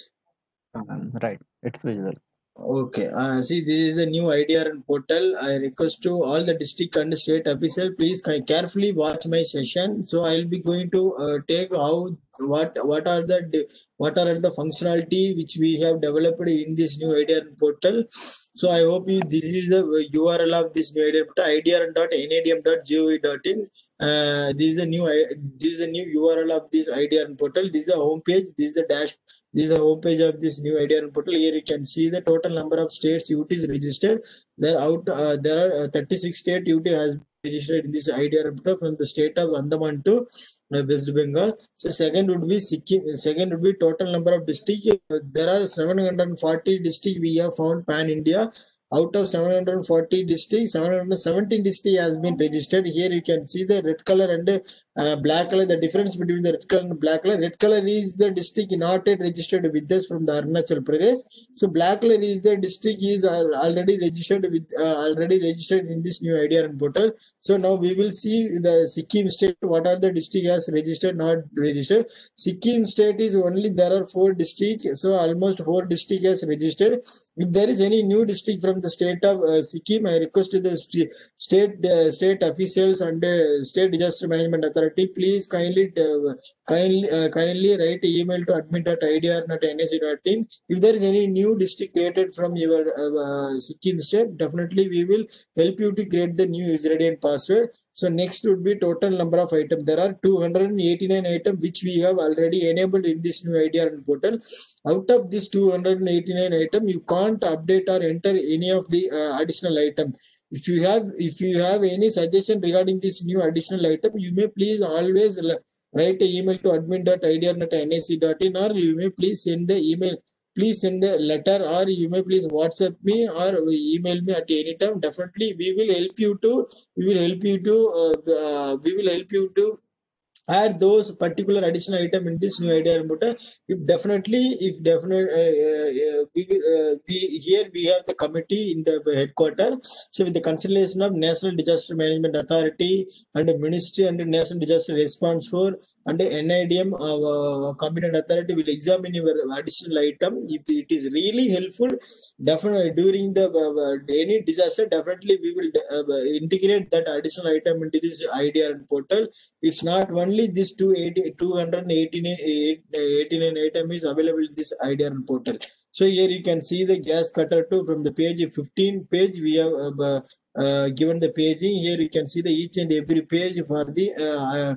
Um, right, it's visible. Okay. Uh, see, this is the new IDRN portal. I request to all the district and state official, please carefully watch my session. So I'll be going to uh, take how what what are the what are the functionality which we have developed in this new IDRN portal. So I hope you this is the URL of this new IDRN portal. Uh, this is the new this is the new URL of this IDRN portal. This is the homepage. This is the dash this is the home page of this new IDRN portal. Here you can see the total number of states UTs registered. There out uh, there are uh, 36 state UT has registered in this IDRN portal from the state of Andaman to uh, West Bengal. So second would be Sikkim. Second would be total number of district. Uh, there are 740 district we have found pan India. Out of 740 districts 717 district has been registered. Here you can see the red color and uh, black color the difference between the red color and black color. Red color is the district not yet registered with us from the arunachal pradesh. So black color is the district is al- already registered with uh, already registered in this new idrn portal. So now we will see the sikkim state what are the district has registered not registered. Sikkim state is only there are four districts so almost four district has registered. If there is any new district from the state of uh, Sikkim, I request the st- state uh, state officials and uh, state disaster management authority, please kindly kindly kindly write email to admin.idr.nac.in. If there is any new district created from your Sikkim state, definitely we will help you to create the new user ID and password. So next would be total number of items. There are 289 items which we have already enabled in this new IDR portal out of this 289 item you can't update or enter any of the uh, additional item if you have if you have any suggestion regarding this new additional item you may please always write an email to admin.idr.nac.in or you may please send the email please send a letter or you may please whatsapp me or email me at any time. Definitely we will help you to we will help you to uh, uh, we will help you to add those particular additional item in this new idea. Router if definitely if definitely uh, uh, uh, we uh, we here we have the committee in the headquarter. So with the consideration of national disaster management authority and ministry and national disaster response for and NIDM uh, uh, competent authority will examine your additional item. If it is really helpful definitely during the uh, uh, any disaster definitely we will uh, uh, integrate that additional item into this IDR portal. It's not only this 280 289 89 item is available in this IDR portal so here you can see the gas cutter too from the page 15 page. We have uh, uh, given the paging here you can see the each and every page for the uh, uh,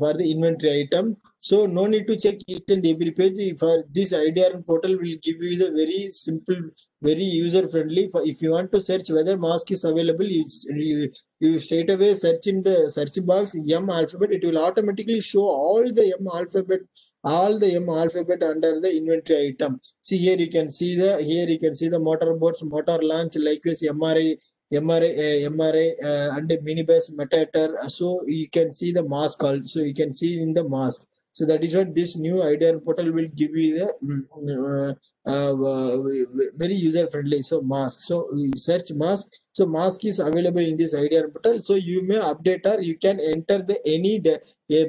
for the inventory item. So no need to check each and every page. For this idr portal will give you the very simple very user friendly for if you want to search whether mask is available you, you you straight away search in the search box m alphabet. It will automatically show all the m alphabet all the m alphabet under the inventory item see here you can see the here you can see the motorboats motor launch likewise mri MRA, uh, MRA uh, and the minibus Matador. So you can see the mask also. You can see in the mask. So that is what this new idea portal will give you the uh, uh, very user friendly. So mask. So search mask. So mask is available in this idea portal. So you may update or you can enter the any eh,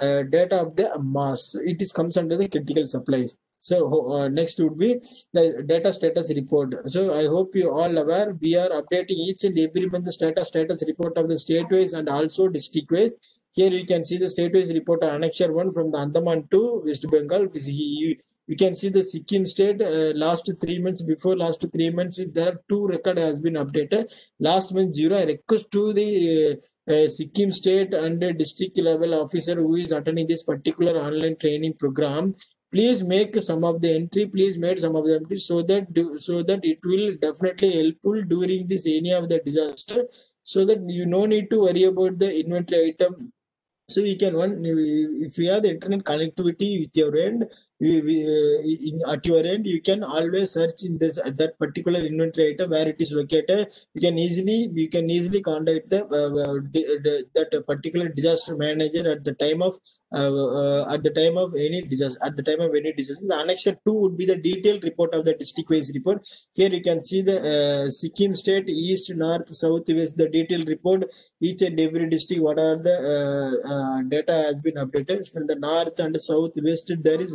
uh, data of the mass. It is comes under the critical supplies. So uh, next would be the data status report. So I hope you all aware we are updating each and every month the status status report of the state wise and also district wise. Here you can see the state wise report Annexure 1 from the Andaman to West Bengal. You can see the Sikkim state uh, last three months before last three months there are two record has been updated. Last month zero. I request to the uh, uh, Sikkim state and district level officer who is attending this particular online training program please make some of the entry please make some of the entry so that do, so that it will definitely helpful during this any of the disaster so that you no need to worry about the inventory item. So you can one if you have the internet connectivity with your end we, we, uh, in, at your end you can always search in this at that particular inventory item where it is located. You can easily you can easily contact the, uh, uh, that particular disaster manager at the time of at the time of any disaster at the time of any disaster the annexure 2 would be the detailed report of the district wise report. Here you can see the uh, sikkim state east north south west the detailed report. Each and every district what are the uh, uh, data has been updated. From the north and south west there is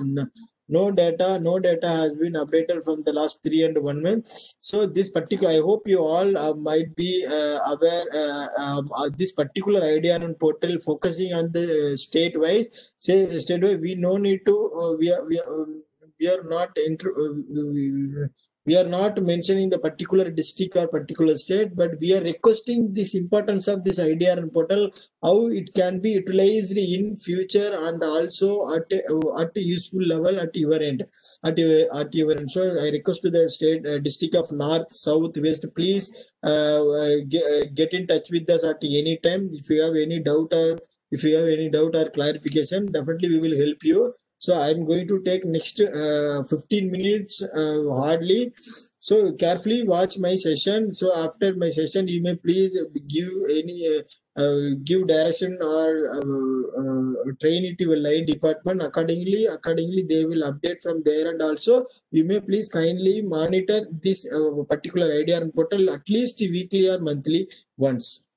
no data no data has been updated from the last three and one month so this particular i hope you all uh, might be uh, aware uh, um, uh, this particular IDRN portal focusing on the state wise say state wise we no need to uh, we are we are, um, we are not inter, uh, we- are not mentioning the particular district or particular state but we are requesting this importance of this IDRN portal how it can be utilized in future and also at a, at useful level at your end at your at your end. So i request to the state uh, district of north south west please uh, uh, get, uh, get in touch with us at any time. If you have any doubt or if you have any doubt or clarification definitely we will help you So I'm going to take next uh, 15 minutes uh, hardly. So carefully watch my session. So after my session, you may please give any uh, uh, give direction or uh, uh, train it to a line department accordingly. Accordingly, they will update from there. And also, you may please kindly monitor this particular IDR portal at least weekly or monthly once.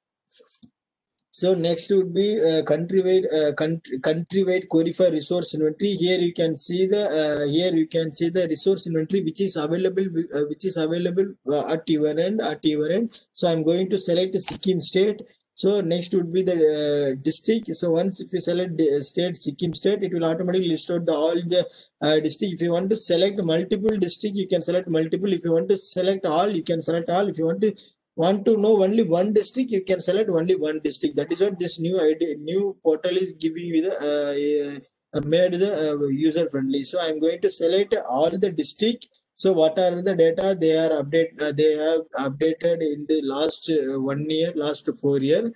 So next would be uh, countrywide uh, country countrywide for resource inventory. Here you can see the uh, here you can see the resource inventory which is available uh, which is available uh, at your end at your end. So I'm going to select Sikkim state. So next would be the uh, district. So once if you select the state Sikkim state, it will automatically list out the all the uh, district. If you want to select multiple district, you can select multiple. If you want to select all, you can select all. If you want to want to know only one district, you can select only one district. That is what this new idea, new portal is giving you the uh, made the uh, user friendly. So I'm going to select all the district. So what are the data they are update? Uh, they have updated in the last uh, one year, last four year.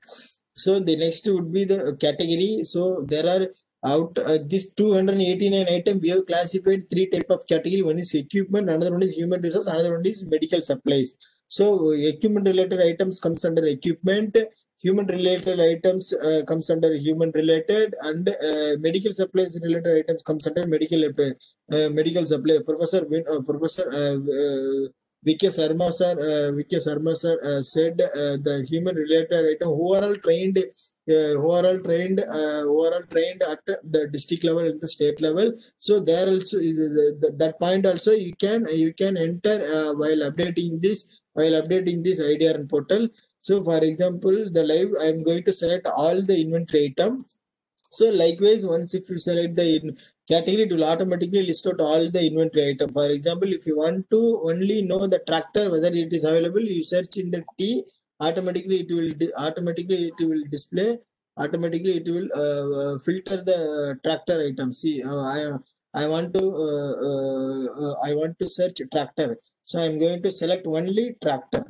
So the next would be the category. So there are out uh, this 289 item we have classified three type of category. One is equipment, another one is human resource, another one is medical supplies. So equipment related items comes under equipment, human related items uh, comes under human related, and uh, medical supplies related items comes under medical uh, medical supply. Professor uh, Professor uh, uh, VK Sharma sir, uh, VK Sharma sir uh, said uh, the human related item who are all trained, uh, who are all trained, uh, who are all trained at the district level and the state level. So there also the, that point also you can you can enter uh, while updating this while updating this IDR portal. So for example, the live, I'm going to select all the inventory item. So likewise, once if you select the category, it will automatically list out all the inventory item. For example, if you want to only know the tractor, whether it is available, you search in the T, automatically it will automatically it will display, automatically it will uh, uh, filter the tractor item. See, uh, I I want to uh, uh, uh, I want to search tractor. So I'm going to select only tractor.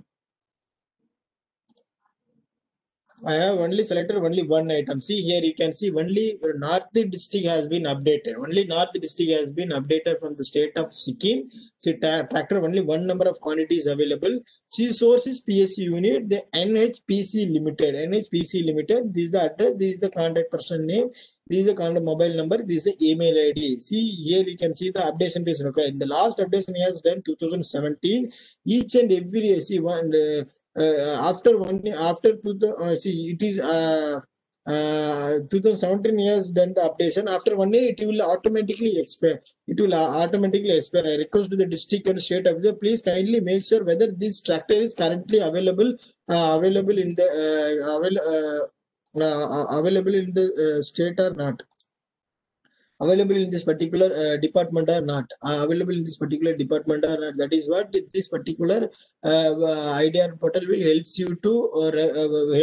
I have only selected only one item. See here, you can see only North district has been updated. Only North district has been updated from the state of Sikkim. See, tra- tractor only one number of quantities available. See, source is PSC unit, the NHPC Limited. NHPC Limited. This is the address. This is the contact person name. This is the contact mobile number. This is the email ID. See here, you can see the updation is required. The last updation he has done 2017. Each and every see one. Uh, after one after two, uh, see it is uh, uh 2017 years done the updation. After one year it will automatically expire. It will uh, automatically expire. I request to the district and state officer please kindly make sure whether this tractor is currently available uh, available in the uh, avail, uh, uh, available in the uh, state or not available in this particular uh, department or not. Uh, available in this particular department or not. That is what this particular uh, IDR portal will helps you to or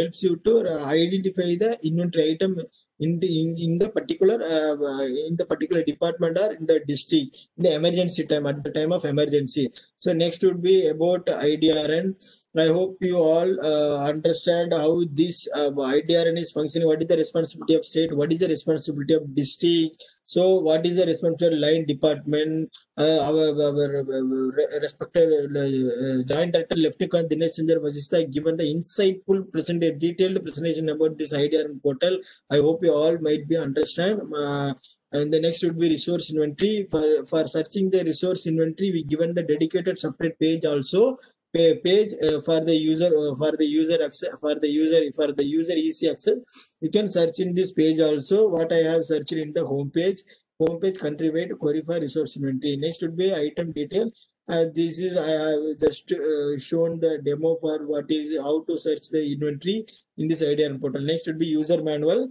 helps you to identify the inventory item in the, in, in the particular uh, uh, in the particular department or in the district in the emergency time at the time of emergency. So next would be about idrn i hope you all uh, understand how this uh, idrn is functioning. What is the responsibility of state? What is the responsibility of district? So what is the responsibility of line department our, our, respected joint director lieutenant dinesh chandra Vashisht given the insightful present detailed presentation about this IDRN portal I hope you all might be understand. And the next would be resource inventory. For, for searching the resource inventory, we given the dedicated separate page also pa- page uh, for the user uh, for the user access for the user for the user easy access. You can search in this page also. What I have searched in the home page. Home page countrywide query for resource inventory. Next would be item detail. Uh, this is I have just uh, shown the demo for what is how to search the inventory in this IDR portal. Next would be user manual.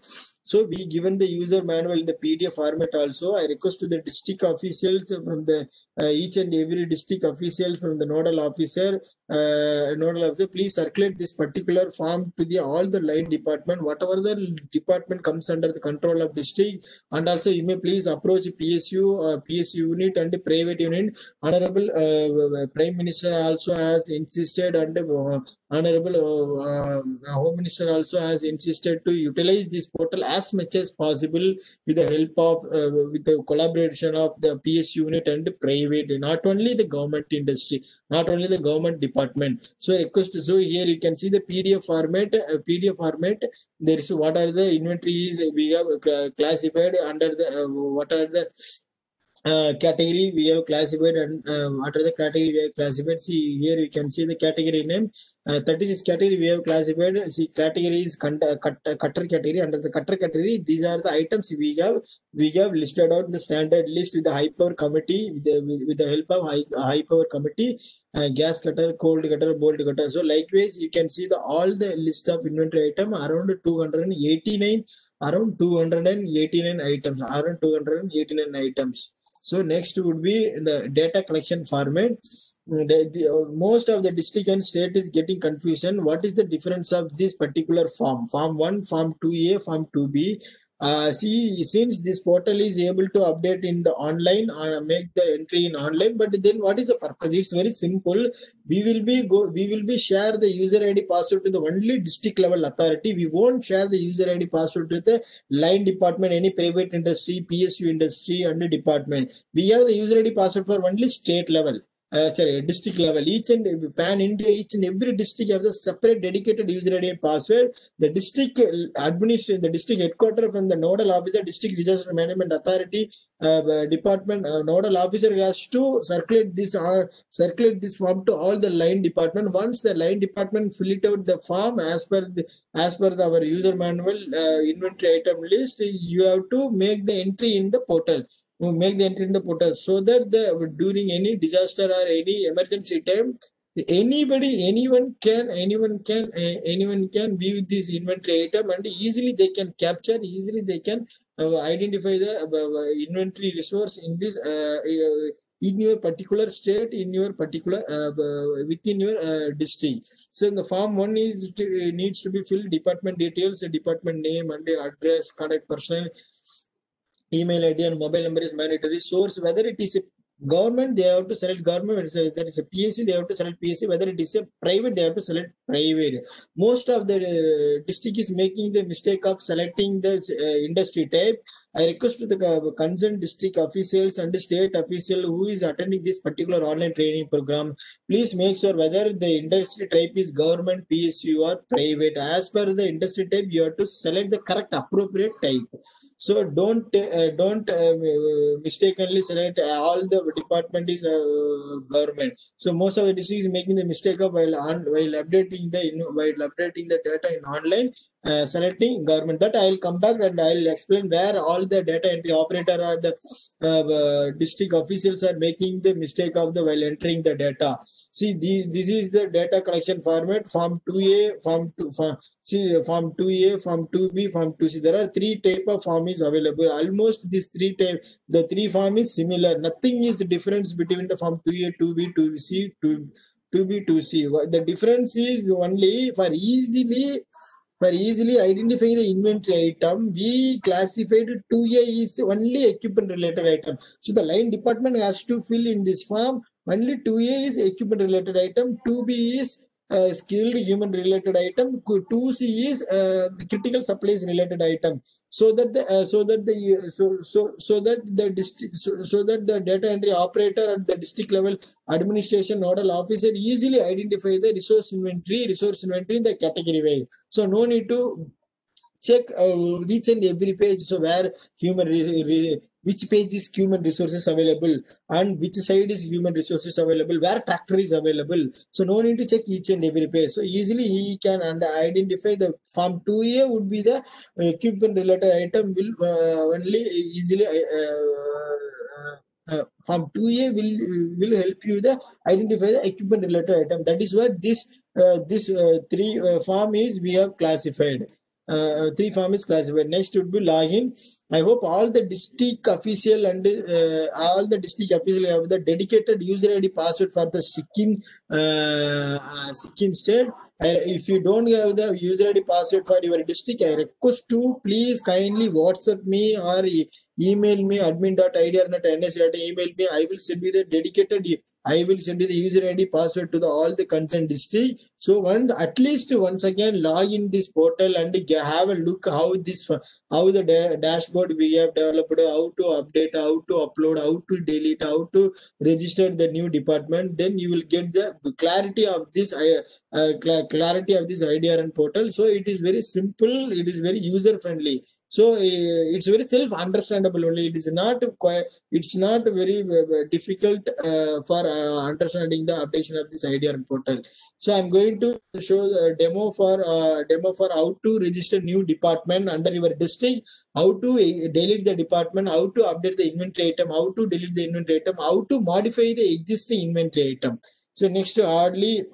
So we given the user manual in the PDF format also. I request to the district officials from the uh, each and every district official from the nodal officer, uh, nodal officer, please circulate this particular form to the all the line department, whatever the department comes under the control of district, and also you may please approach PSU, uh, PSU unit and private unit, honorable uh, Prime Minister also has insisted and uh, Honorable uh, uh, Home Minister also has insisted to utilize this portal as much as possible with the help of uh, with the collaboration of the PS unit and private, not only the government industry, not only the government department. So request. So here you can see the PDF format. Uh, PDF format. There is what are the inventories we have uh, classified under the uh, what are the uh, category we have classified and uh, are the category we have classified? See here you can see the category name. Uh, 36 category we have classified. See category is cut, cut, cutter category. Under the cutter category these are the items we have we have listed out the standard list with the high power committee with the, with, with the help of high, high power committee uh, gas cutter cold cutter bolt cutter. So likewise you can see the all the list of inventory item around 289 around 289 items around 289 items so next would be the data collection format. The, the, uh, most of the district and state is getting confusion. What is the difference of this particular form? Form 1, Form 2A, Form 2B. Uh, see, since this portal is able to update in the online or make the entry in online, but then what is the purpose? It's very simple. We will be go. We will be share the user ID password to the only district level authority. We won't share the user ID password with the line department, any private industry, PSU industry, and department. We have the user ID password for only state level uh, sorry, district level. Each and pan India, each and every district have the separate dedicated user ID and password. The district administration, the district headquarter from the nodal officer, district disaster management authority, uh, uh, department uh, nodal officer has to circulate this uh, circulate this form to all the line department. Once the line department fill it out the form as per the, as per the, our user manual uh, inventory item list, you have to make the entry in the portal make the entry in the portal so that the during any disaster or any emergency time anybody anyone can anyone can uh, anyone can view this inventory item and easily they can capture easily they can uh, identify the uh, inventory resource in this uh, uh, in your particular state in your particular uh, uh, within your uh, district. So in the form one is to, uh, needs to be filled department details department name and address contact person email id and mobile number is mandatory. Source whether it is a government they have to select government. Whether it's a, psu they have to select psu whether it is a private they have to select private. Most of the uh, district is making the mistake of selecting the uh, industry type. I request the concerned district officials and state official who is attending this particular online training program please make sure whether the industry type is government psu or private. As per the industry type you have to select the correct appropriate type so don't uh, don't uh, mistakenly select uh, all the department is uh, government. So most of the districts is making the mistake of while on, while updating the while updating the data in online uh, selecting government. That i'll come back and i'll explain where all the data entry operator or the uh, uh, district officials are making the mistake of the while entering the data. See the, this is the data collection format. Form 2a form 2 form see form 2a form 2b form 2c there are three type of form is available. Almost these three type the three form is similar. Nothing is the difference between the form 2a 2b 2c 2 2b 2c the difference is only for easily for easily identifying the inventory item we classified 2a is only equipment related item. So the line department has to fill in this form. Only 2a is equipment related item 2b is uh, skilled human related item Cu- 2c is uh, critical supplies related item. So that the uh, so that the uh, so so so that the district so, so that the data entry operator at the district level administration nodal officer easily identify the resource inventory resource inventory in the category way so no need to check uh, each and every page. So where human re- re- which page is human resources available and which side is human resources available where tractor is available. So no need to check each and every page. So easily he can and identify the form 2a would be the equipment related item will uh, only easily uh, uh, uh, form 2a will will help you the identify the equipment related item. That is what this uh, this uh, three form is we have classified uh, three form is classified next would be login i hope all the district official and uh, all the district official have the dedicated user id password for the sikkim uh, uh, sikkim state. I, if you don't have the user ID password for your district, I request to please kindly WhatsApp me or email me admin.idr.ns email me. I will send you the dedicated. I will send you the user ID password to the all the concerned district. So one at least once again log in this portal and have a look how this how the da- dashboard we have developed, how to update, how to upload, how to delete, how to register the new department. Then you will get the clarity of this uh, uh, clarity of this IDRN portal. So it is very simple. It is very user friendly. So uh, it's very self understandable only. It is not quite. It's not very uh, difficult uh, for uh, understanding the updation of this IDRN portal. So I'm going to show the demo for uh, demo for how to register new department under your district, how to uh, delete the department, how to update the inventory item, how to delete the inventory item, how to modify the existing inventory item. So next hardly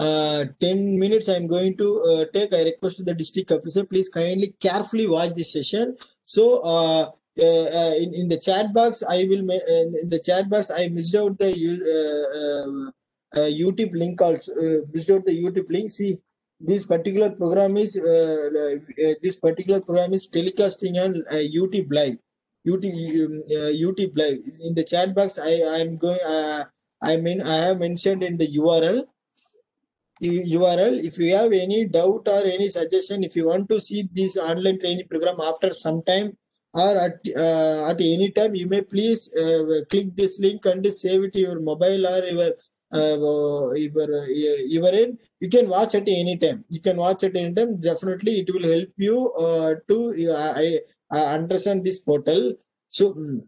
uh, 10 minutes i'm going to uh, take i request the district officer please kindly carefully watch this session. So uh, uh, uh, in, in the chat box i will uh, in the chat box i missed out the youtube link also missed out the youtube link. See this particular program is this particular program is telecasting on youtube live. Youtube um, youtube live. In the chat box i i am going i mean i have mentioned in the url URL. If you have any doubt or any suggestion, if you want to see this online training program after some time or at, uh, at any time, you may please uh, click this link and save it to your mobile or your uh, your, uh, your end. You can watch at any time. You can watch at any time. Definitely, it will help you uh, to uh, I, I understand this portal. So. mm,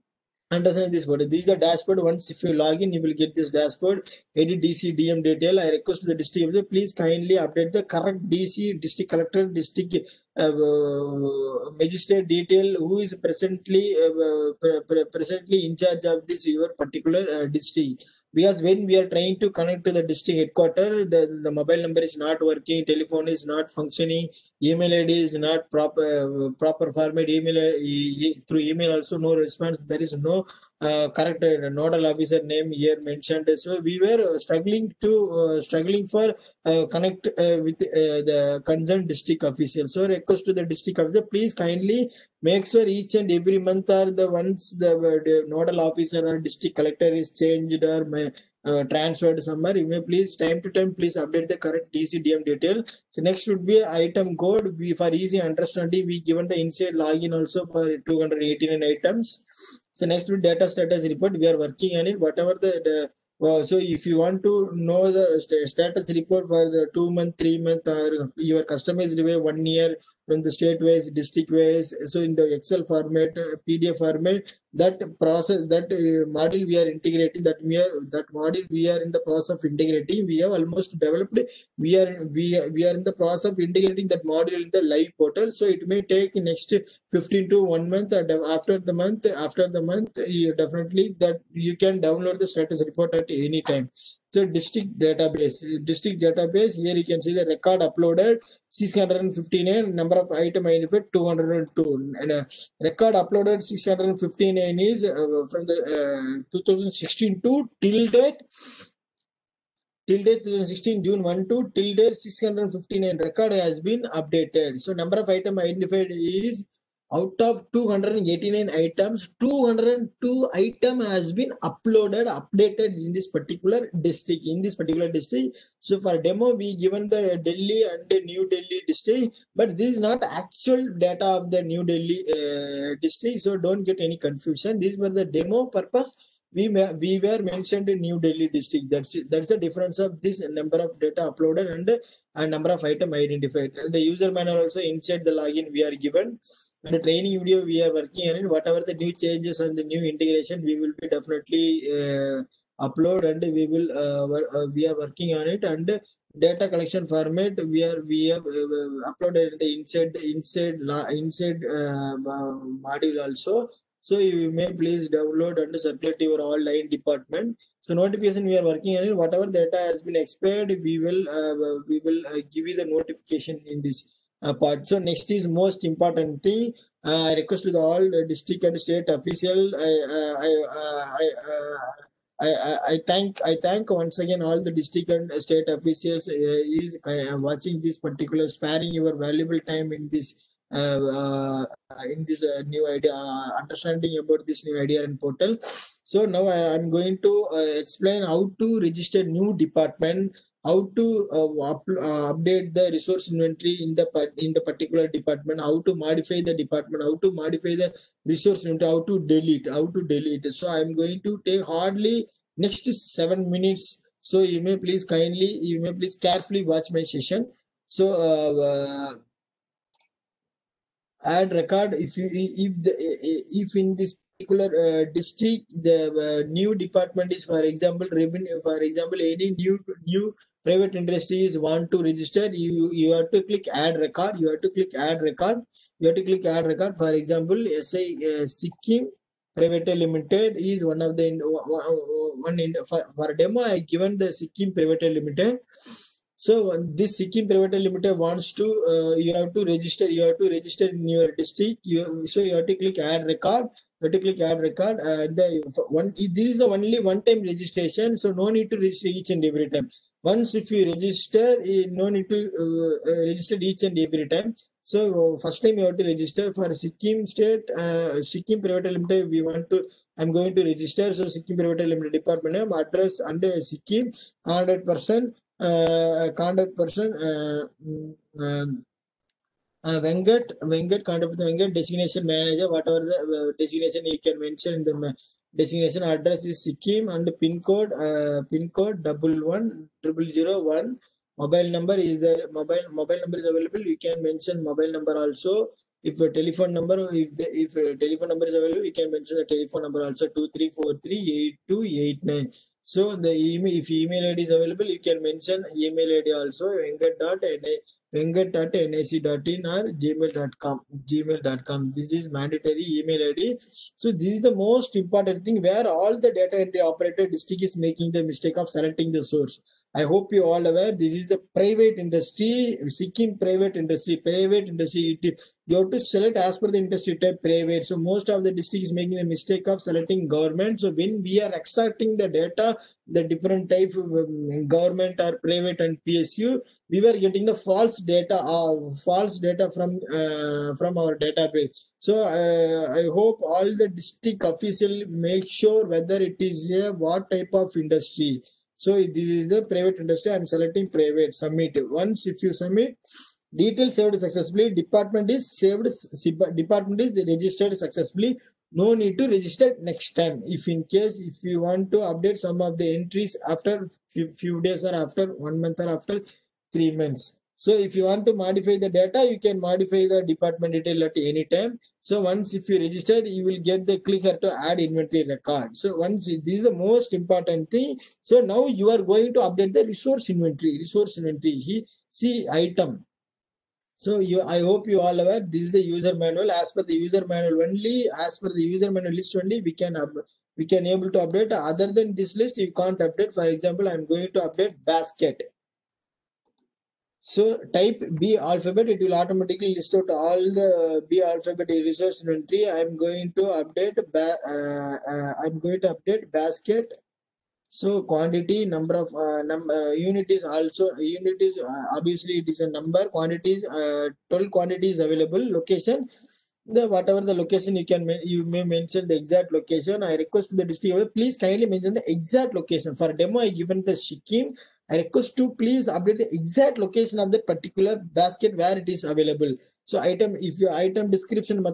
understand this portal. This is the dashboard. Once if you log in, you will get this dashboard. Edit DC DM detail. I request the district please kindly update the correct DC district collector district uh, uh, magistrate detail who is presently uh, pre- pre- presently in charge of this your particular uh, district. Because when we are trying to connect to the district headquarter, the, the mobile number is not working, telephone is not functioning, email ID is not proper proper format. Email through email also no response. There is no uh, correct uh, nodal officer name here mentioned. So we were struggling to uh, struggling for uh, connect uh, with uh, the concerned district official. So request to the district officer, please kindly make sure each and every month are the once the, nodal officer or district collector is changed or uh, transferred somewhere, you may please time to time please update the correct DCDM detail. So next would be item code. We for easy understanding, we given the inside login also for 289 items. So next with data status report, we are working on it. Whatever the, the well, so if you want to know the status report for the two month, three month, or your customized way one year from the state wise, district wise, so in the Excel format, uh, PDF format, that process, that uh, module we are integrating, that we are that module we are in the process of integrating. We have almost developed. We are we we are in the process of integrating that module in the live portal. So it may take next 15 to one month and after the month after the month you definitely that you can download the status report at any time so district database district database here you can see the record uploaded 659 number of item identified 202 and uh, record uploaded 659 is uh, from the uh, 2016 to till date till date 2016 June 1 to till date 659 record has been updated. So number of item identified is out of 289 items, 202 item has been uploaded, updated in this particular district, in this particular district. So for demo, we given the Delhi and New Delhi district, but this is not actual data of the New Delhi uh, district. So don't get any confusion. These were the demo purpose we we were mentioned in New Delhi district. That's that's the difference of this number of data uploaded and a number of item identified. And the user manual also inside the login we are given. The training video we are working on it. Whatever the new changes and the new integration, we will be definitely uh, upload and we will uh, uh, we are working on it and data collection format we are we have uh, uploaded the inside the inside inside uh, uh, module also so you may please download and circulate your all line department. So notification we are working on it. Whatever data has been expired, we will uh, we will uh, give you the notification in this uh, part. So next is most important thing. Uh, I request to the all uh, district and state official. I uh, I uh, I, uh, I, I, thank I thank once again all the district and state officials uh, is uh, watching this particular sparing your valuable time in this uh, uh, in this uh, new idea uh, understanding about this new IDRN portal so now I am going to uh, explain how to register new department how to uh, up, uh, update the resource inventory in the in the particular department how to modify the department how to modify the resource inventory how to delete how to delete. So i'm going to take hardly next seven minutes. So you may please kindly you may please carefully watch my session. So uh, uh, add record if you if the if in this particular uh, district the uh, new department is for example revenue for example any new new private industries want to register. You you have to click add record. You have to click add record. You have to click add record. For example say uh, sikkim private limited is one of the one in for, for demo i given the sikkim private limited. So this Sikkim Private Limited wants to uh, you have to register you have to register in your district. You so you have to click add record. You have to click add record and the one this is the only one time registration. So no need to register each and every time once if you register no need to uh, uh, register each and every time. So uh, first time you have to register for Sikkim state uh, Sikkim Private Limited we want to I'm going to register. So Sikkim Private Limited department name address under Sikkim 100 percent uh, contact person uh, mm, um, uh, Vengat, Vengat, contact Vengat, designation manager, whatever the uh, designation you can mention in the designation address is Sikkim and pin code, uh, pin code double one triple zero one. Mobile number is there. Mobile mobile number is available. You can mention mobile number also. If a telephone number, if the, if a telephone number is available, you can mention the telephone number also two three four three eight two eight nine. So the email, if email ID is available, you can mention email ID also vengat.nac.in or gmail.com gmail.com this is mandatory email id so this is the most important thing where all the data entry operator district is making the mistake of selecting the source i hope you all aware this is the private industry sikkim private industry private industry you have to select as per the industry type private. So most of the district is making the mistake of selecting government. So when we are extracting the data the different type of um, government or private and psu we were getting the false data uh, false data from uh, from our database. So uh, i hope all the district official make sure whether it is a what type of industry so this is the private industry. I'm selecting private submit. Once if you submit details saved successfully. Department is saved department is registered successfully. No need to register next time. If in case if you want to update some of the entries after few, few days or after one month or after three months so if you want to modify the data you can modify the department detail at any time so once if you registered you will get the clicker to add inventory record so once this is the most important thing so now you are going to update the resource inventory resource inventory see item so you, I hope you all aware. This is the user manual. As per the user manual only, as per the user manual list only, we can we can able to update. Other than this list, you can't update. For example, I'm going to update basket. So type B alphabet, it will automatically list out all the B alphabet resource inventory. I'm going to update. Uh, uh, I'm going to update basket so quantity number of uh, num uh, unit is also unit is uh, obviously it is a number quantities uh, total quantity is available location the whatever the location you can you may mention the exact location i request the distributor please kindly mention the exact location for demo i given the Sikkim i request to please update the exact location of that particular basket where it is available. So item if your item description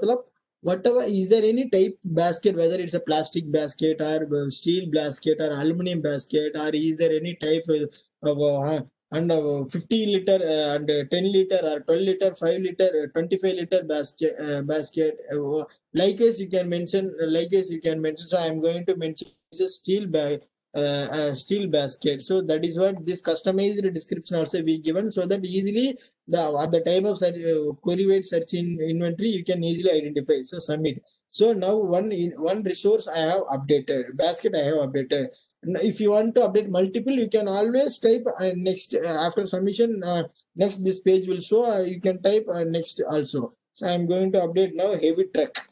whatever is there any type basket whether it's a plastic basket or uh, steel basket or aluminum basket or is there any type of, of uh, and uh, 50 liter uh, and uh, 10 liter or 12 liter 5 liter uh, 25 liter basket uh, basket uh, like you can mention like as you can mention. So i am going to mention a steel bag uh, uh, steel basket. So that is what this customized description also we given so that easily the at the time of search, uh, query weight search in inventory you can easily identify so submit. So now one in one resource i have updated basket i have updated. N- if you want to update multiple you can always type uh, next uh, after submission uh, next this page will show uh, you can type next also. So i'm going to update now heavy truck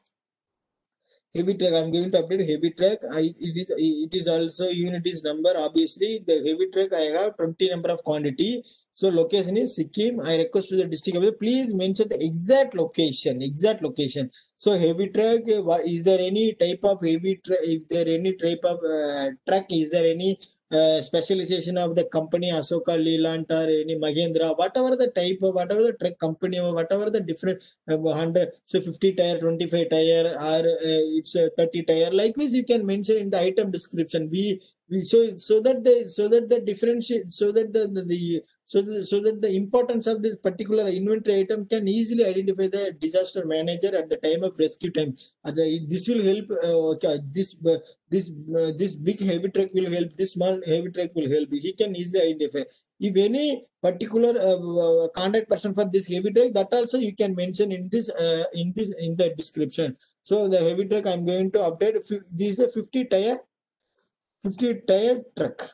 heavy truck i'm going to update heavy truck. I it is it is also unit is number obviously the heavy truck i have 20 number of quantity. So location is sikkim. I request to the district officer please mention the exact location exact location. So heavy what is there any type of heavy truck if there any type of uh, truck is there any uh, specialization of the company Ashok Leyland or any Mahindra, whatever the type of whatever the truck company or whatever the different uh, 100 so 50 tire 25 tire or uh, it's a 30 tire. Likewise you can mention in the item description. We so so that the so that the differentiate so that the, the, the so the, so that the importance of this particular inventory item can easily identify the disaster manager at the time of rescue time. This will help uh, okay, this uh, this uh, this big heavy truck will help this small heavy truck will help. He can easily identify. If any particular uh, uh, contact person for this heavy truck that also you can mention in this uh, in this in the description. So the heavy truck i'm going to update. This is a 50 tire 50 tire truck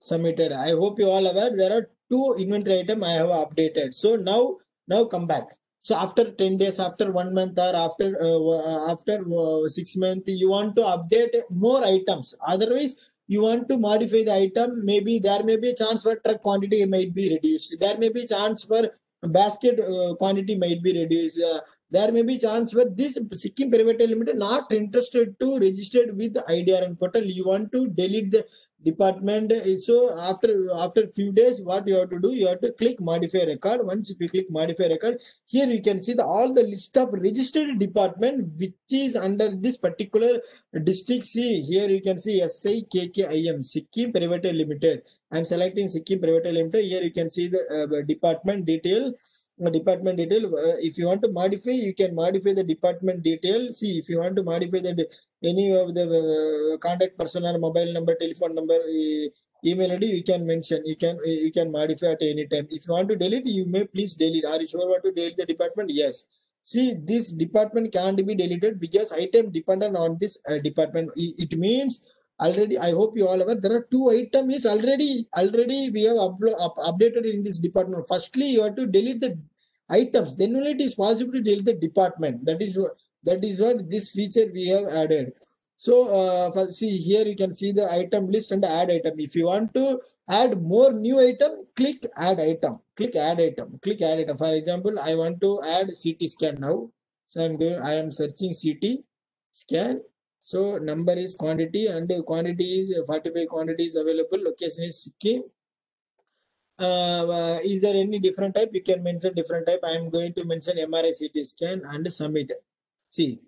submitted. I hope you all aware there are two inventory item i have updated. So now now come back. So after 10 days after one month or after uh, uh, after uh, six months you want to update more items. Otherwise you want to modify the item. Maybe there may be a chance for truck quantity might be reduced. There may be chance for basket uh, quantity might be reduced. Uh, there may be chance where this Sikkim Private Limited not interested to registered with IDRN portal. You want to delete the department. So after after few days, what you have to do, you have to click modify record. Once if you click modify record, here you can see the all the list of registered department which is under this particular district. See here you can see SIKKIM Sikkim Private Limited. I'm selecting Sikkim Private Limited. Here you can see the uh, department detail department detail uh, if you want to modify you can modify the department detail. See if you want to modify de- any of the uh, contact person or mobile number telephone number e- email id you can mention. You can you can modify at any time. If you want to delete you may please delete. Are you sure want to delete the department? Yes. See this department can't be deleted because item dependent on this uh, department. It means already i hope you all aware there are two items is already already we have up, updated in this department. Firstly you have to delete the items. Then only it is possible to delete the department. That is that is what this feature we have added. So uh, see here you can see the item list and add item. If you want to add more new item click add item. Click add item. Click add item. For example i want to add ct scan now. So i'm going i am searching ct scan so number is quantity and quantity is uh, 45 quantities available. Location is Sikkim. Uh, uh, is there any different type? You can mention different type. I am going to mention MRI CT scan and submit. See,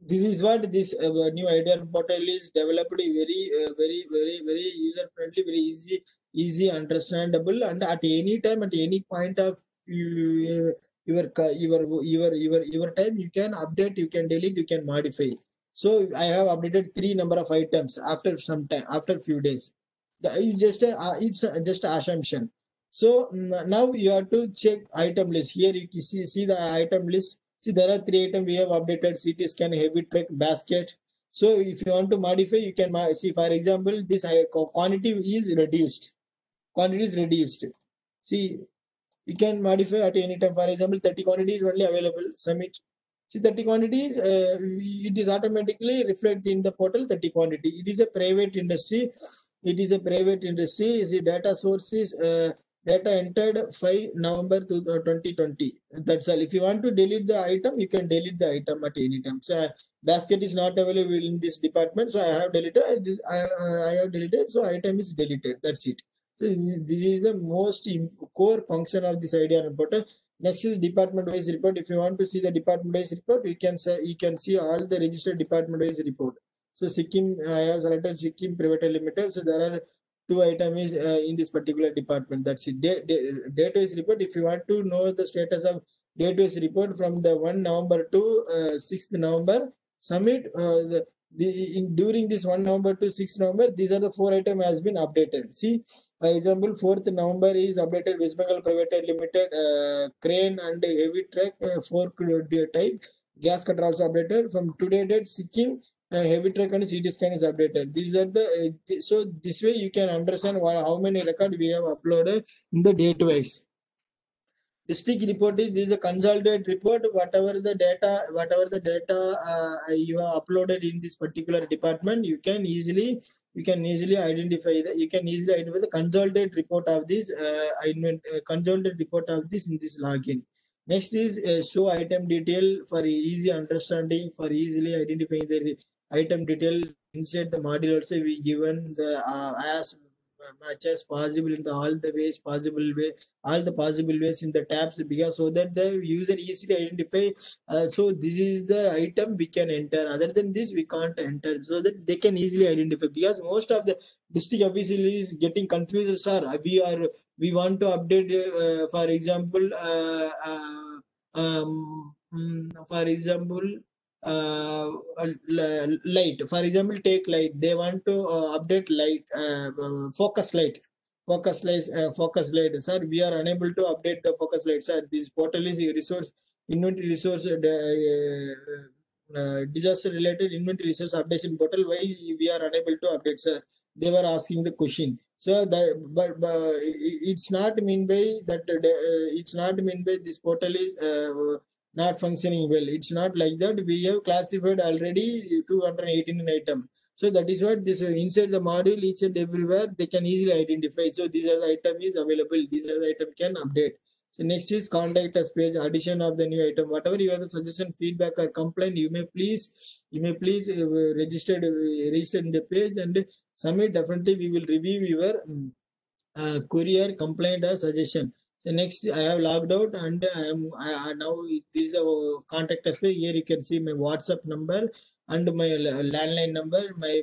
this is what this uh, new IDRN portal is developed very, uh, very, very, very user friendly, very easy, easy, understandable, and at any time, at any point of you, your your your your your time, you can update, you can delete, you can modify. So I have updated three number of items after some time, after few days. The, just uh, it's uh, just assumption. So now you have to check item list. Here you see see the item list. See there are three items we have updated: CT scan, heavy truck, basket. So if you want to modify, you can see. For example, this uh, quantity is reduced. Quantity is reduced. See, you can modify at any time. For example, 30 quantity is only available. Submit. See 30 quantities, uh, it is automatically reflected in the portal 30 quantity. It is a private industry. It is a private industry. See data sources, uh, data entered 5 November to, uh, 2020. That's all. If you want to delete the item, you can delete the item at any time. So uh, basket is not available in this department. So I have deleted. I, I, I have deleted. So item is deleted. That's it. So this this is the most core function of this IDRN portal. Next is department wise report. If you want to see the department wise report, you can say you can see all the registered department wise report. So Sikkim, I have selected Sikkim Private Limited. So there are two items uh, in this particular department. That's it. Da- da- date wise report. If you want to know the status of date wise report from the 1 November to uh, 6th November, submit uh, the, the in during this 1 November to 6 November, these are the four item has been updated. See, for example, 4th November is updated West Bengal Private Limited uh, crane and heavy truck uh, fork type. Gas cutter also updated from today date Sikkim uh, heavy truck and CT scan is updated. These are the uh, th- so this way you can understand what how many record we have uploaded in the date wise. District report is this is a consolidated report. Whatever the data whatever the data uh, you have uploaded in this particular department you can easily you can easily identify the you can easily identify the consolidated report of this uh, uh, consolidated report of this in this login. Next is uh, show item detail for easy understanding for easily identifying the item detail inside the module also we given the uh, as much as possible in the all the ways possible way all the possible ways in the tabs because so that the user easily identify uh, so this is the item we can enter. Other than this we can't enter. So that they can easily identify because most of the district official is getting confused. Sir we are we want to update uh, for example uh, uh, um, mm, for example uh, light. For example take light. They want to uh, update light uh, uh, focus light. Focus light uh, focus light. Sir we are unable to update the focus light. Sir this portal is a resource inventory resource uh, disaster related inventory resource updation portal. Why we are unable to update sir? They were asking the question. So that but, but it's not mean by that it's not mean by this portal is not functioning well. It's not like that. We have classified already 218 item. So that is what this inside the module, each and everywhere they can easily identify. So these are the item is available. These are the item can update. So next is contact us page, addition of the new item. Whatever you have the suggestion, feedback or complaint, you may please, you may please uh, register, uh, register in the page and submit. Definitely we will review your um, uh, courier complaint or suggestion. So next, I have logged out and I am I, I now this is a contact us. Here you can see my WhatsApp number and my landline number, my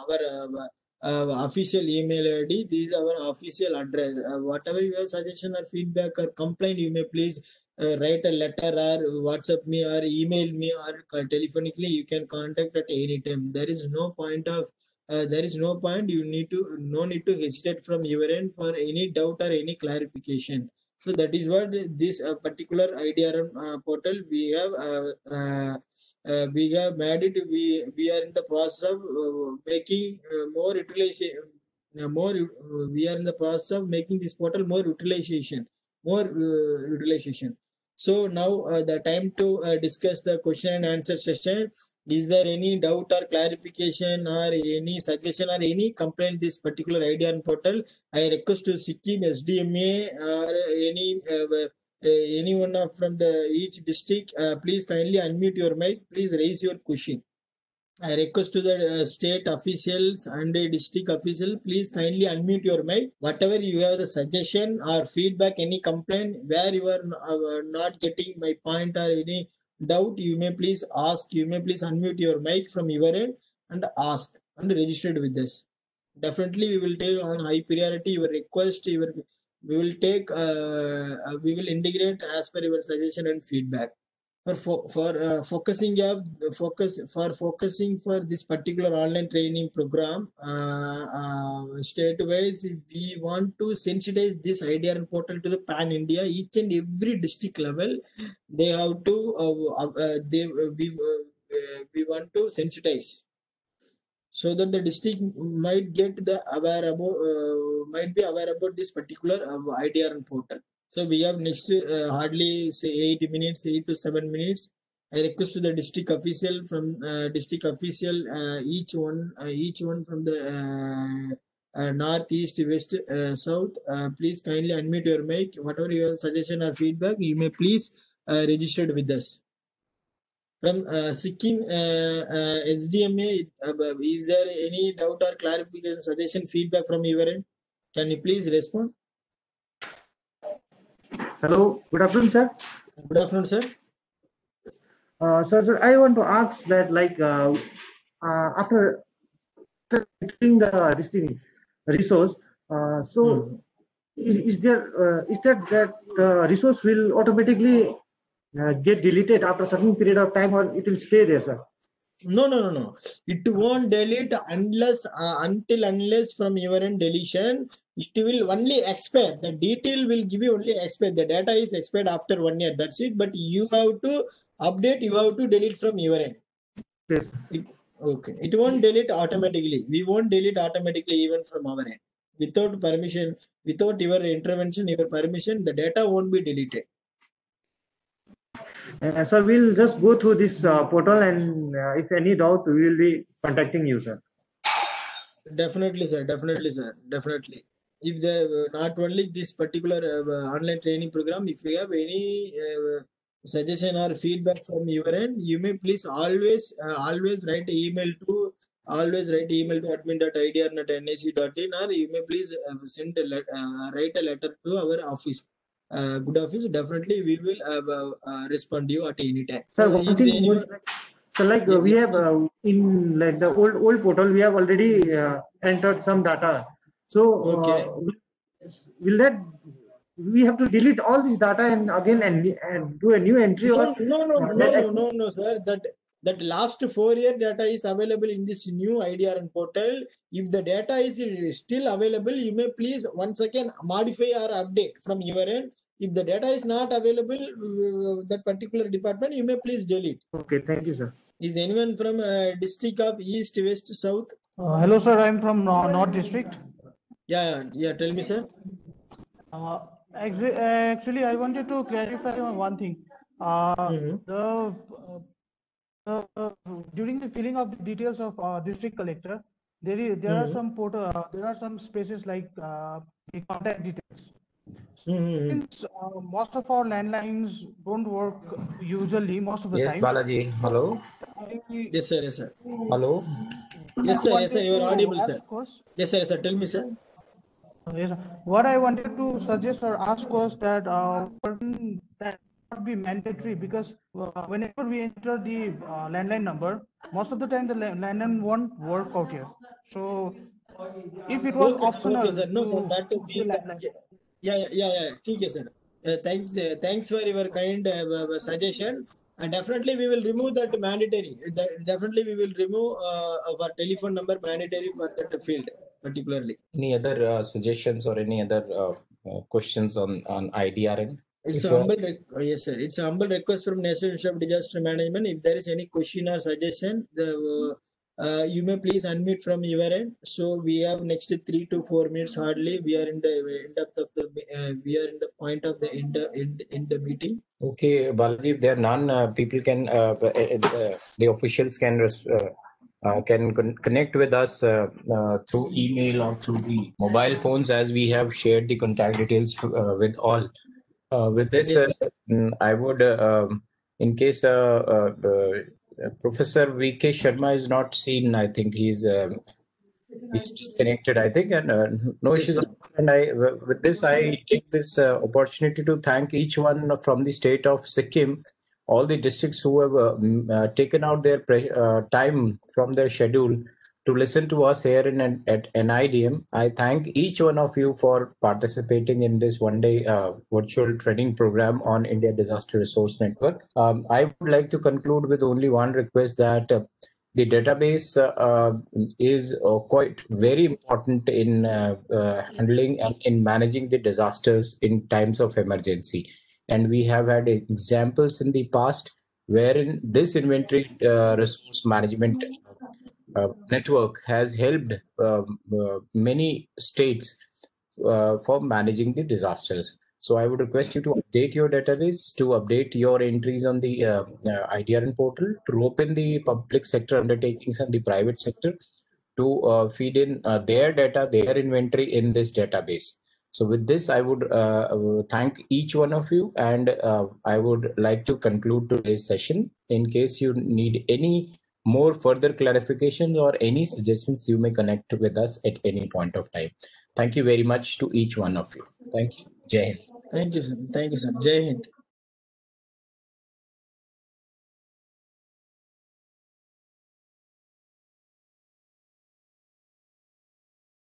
our uh, uh, official email ID. This is our official address. Uh, whatever you have suggestion or feedback or complaint, you may please uh, write a letter or WhatsApp me or email me or call telephonically. You can contact at any time. There is no point of uh, there is no point. You need to no need to hesitate from your end for any doubt or any clarification. So that is what this uh, particular idrn uh, portal we have uh, uh, we have made it. We we are in the process of making more utilization more we are in the process of making this portal more utilization more utilization. So now the time to discuss the question and answer session is there any doubt or clarification or any suggestion or any complaint this particular IDRN portal? I request to sikkim sdma or any uh, uh, anyone from the each district uh, please kindly unmute your mic. Please raise your question. I request to the uh, state officials and district official, please kindly unmute your mic. Whatever you have the suggestion or feedback, any complaint where you are uh, not getting my point or any doubt, you may please ask. You may please unmute your mic from your end and ask and registered with this. Definitely, we will take on high priority your request. Your we will take. Uh, uh, we will integrate as per your suggestion and feedback for fo- for uh, focusing up focus for focusing for this particular online training program uh, uh, state wise we want to sensitize this IDRN portal to the pan india. Each and every district level they have to uh, uh, they uh, we uh, uh, we want to sensitize so that the district might get the aware about might be aware about this particular IDRN portal so we have next uh, hardly say eight minutes, eight to seven minutes. I request to the district official from uh, district official uh, each one uh, each one from the uh, uh, north, east, west, south. Please kindly unmute your mic. Whatever your suggestion or feedback, you may please registered with us. From Sikkim SDMA, is there any doubt or clarification, suggestion, feedback from your end? Can you please respond? Hello, good afternoon, sir. Good afternoon, sir. Uh, sir, sir, I want to ask that, like, uh, uh, after entering the this thing, resource, uh, so Hmm. is, is there uh, is that that the resource will automatically uh, get deleted after certain period of time, or it will stay there, sir? No, no, no, no. It won't delete unless uh, until unless from your end deletion, it will only expire. The detail will give you only expire. The data is expired after one year. That's it. But you have to update. You have to delete from your end. Yes. It, okay. It won't delete automatically. We won't delete automatically even from our end. without permission, without your intervention, your permission, the data won't be deleted. Uh, sir, we'll just go through this uh, portal and uh, if any doubt, we will be contacting you, sir. Definitely, sir. Definitely, sir. Definitely. If the not only this particular uh, online training program, if you have any uh, suggestion or feedback from your end, you may please always uh, always write email to always write email to admin.idr.nac.in or you may please uh, send a let, uh, write a letter to our office. Uh, good office. Definitely, we will uh, uh, respond to you at any time. Sir, Uh, one thing anyone- like, so like uh, we have uh, in like the old old portal, we have already uh, entered some data. So Okay. uh, will- will that we have to delete all this data and again and, and do a new entry No, or no, no, uh, no, no, no, no, sir. That that last four year data is available in this new IDRN portal. If the data is still available, you may please once again modify or update from your end. If the data is not available, uh, that particular department, you may please delete. okay, thank you, sir. Is anyone from uh, district of East, West, South? Uh, hello, sir. I'm from Nor- North District. Yeah, yeah, yeah. Tell me, sir. Uh, actually, actually, I wanted to clarify on one thing. Uh, Mhm. the, uh, uh, during the filling of the details of uh, district collector, there is there are Mhm. some portal, uh, there are some spaces like uh, the contact details. Mhm. Since uh, most of our landlines don't work usually most of the Yes, time. Balaji. Hello. I- Yes, sir. Yes, sir. Hello. Yes, sir. Yes, sir. You are audible, sir. Yes, sir. Yes, sir. Tell me, sir. Yes. What I wanted to suggest or ask was that uh, that be mandatory because uh, whenever we enter the uh, landline number, most of the time the landline won't work out here. So if it was okay, optional, okay, sir. no, sir, that to be yeah, yeah, yeah, yeah. Okay, sir. Uh, thanks, uh, thanks for your kind uh, uh, uh suggestion. And definitely we will remove that mandatory. That, definitely we will remove our telephone number mandatory for that field particularly. Any other uh, suggestions or any other uh, uh, questions on on IDRN? It's If a humble, rec- uh, yes, sir. It's a humble request from National Institute of Disaster Management. If there is any question or suggestion, the uh, uh, you may please unmute from your end. So we have next three to four minutes hardly. We are in the end of the uh, we are in the point of the end end in the meeting. Okay, Balaji, if there are none, uh, people can, uh, uh, uh, the officials can res- uh, can con- connect with us uh, uh, through email or through the mobile phones as we have shared the contact details uh, with all. Uh, with this, uh, mm, I would, uh, um, in case uh, uh, uh, Professor VK Sharma is not seen, I think he's um he's disconnected. I think, and uh, no issues. And I, with this, I take this uh, opportunity to thank each one from the state of Sikkim, all the districts who have uh, uh, taken out their uh, time from their schedule to listen to us here in at NIDM. I thank each one of you for participating in this one-day uh, virtual training program on India Disaster Resource Network. Um, I would like to conclude with only one request that. Uh, the database uh, uh, is uh, quite very important in handling and in managing the disasters in times of emergency and we have had examples in the past wherein this inventory uh, resource management uh, network has helped um, uh, many states uh, for managing the disasters so I would request you to update your database, to update your entries on the uh, uh, IDRN portal, to rope in the public sector undertakings and the private sector to uh, feed in their data, their inventory in this database. So with this, I would uh, uh, thank each one of you, and uh, I would like to conclude today's session. In case you need any more further clarifications or any suggestions, you may connect with us at any point of time. Thank you very much to each one of you. Thank you. Jai. Thank you, sir. Thank you, sir. Jai.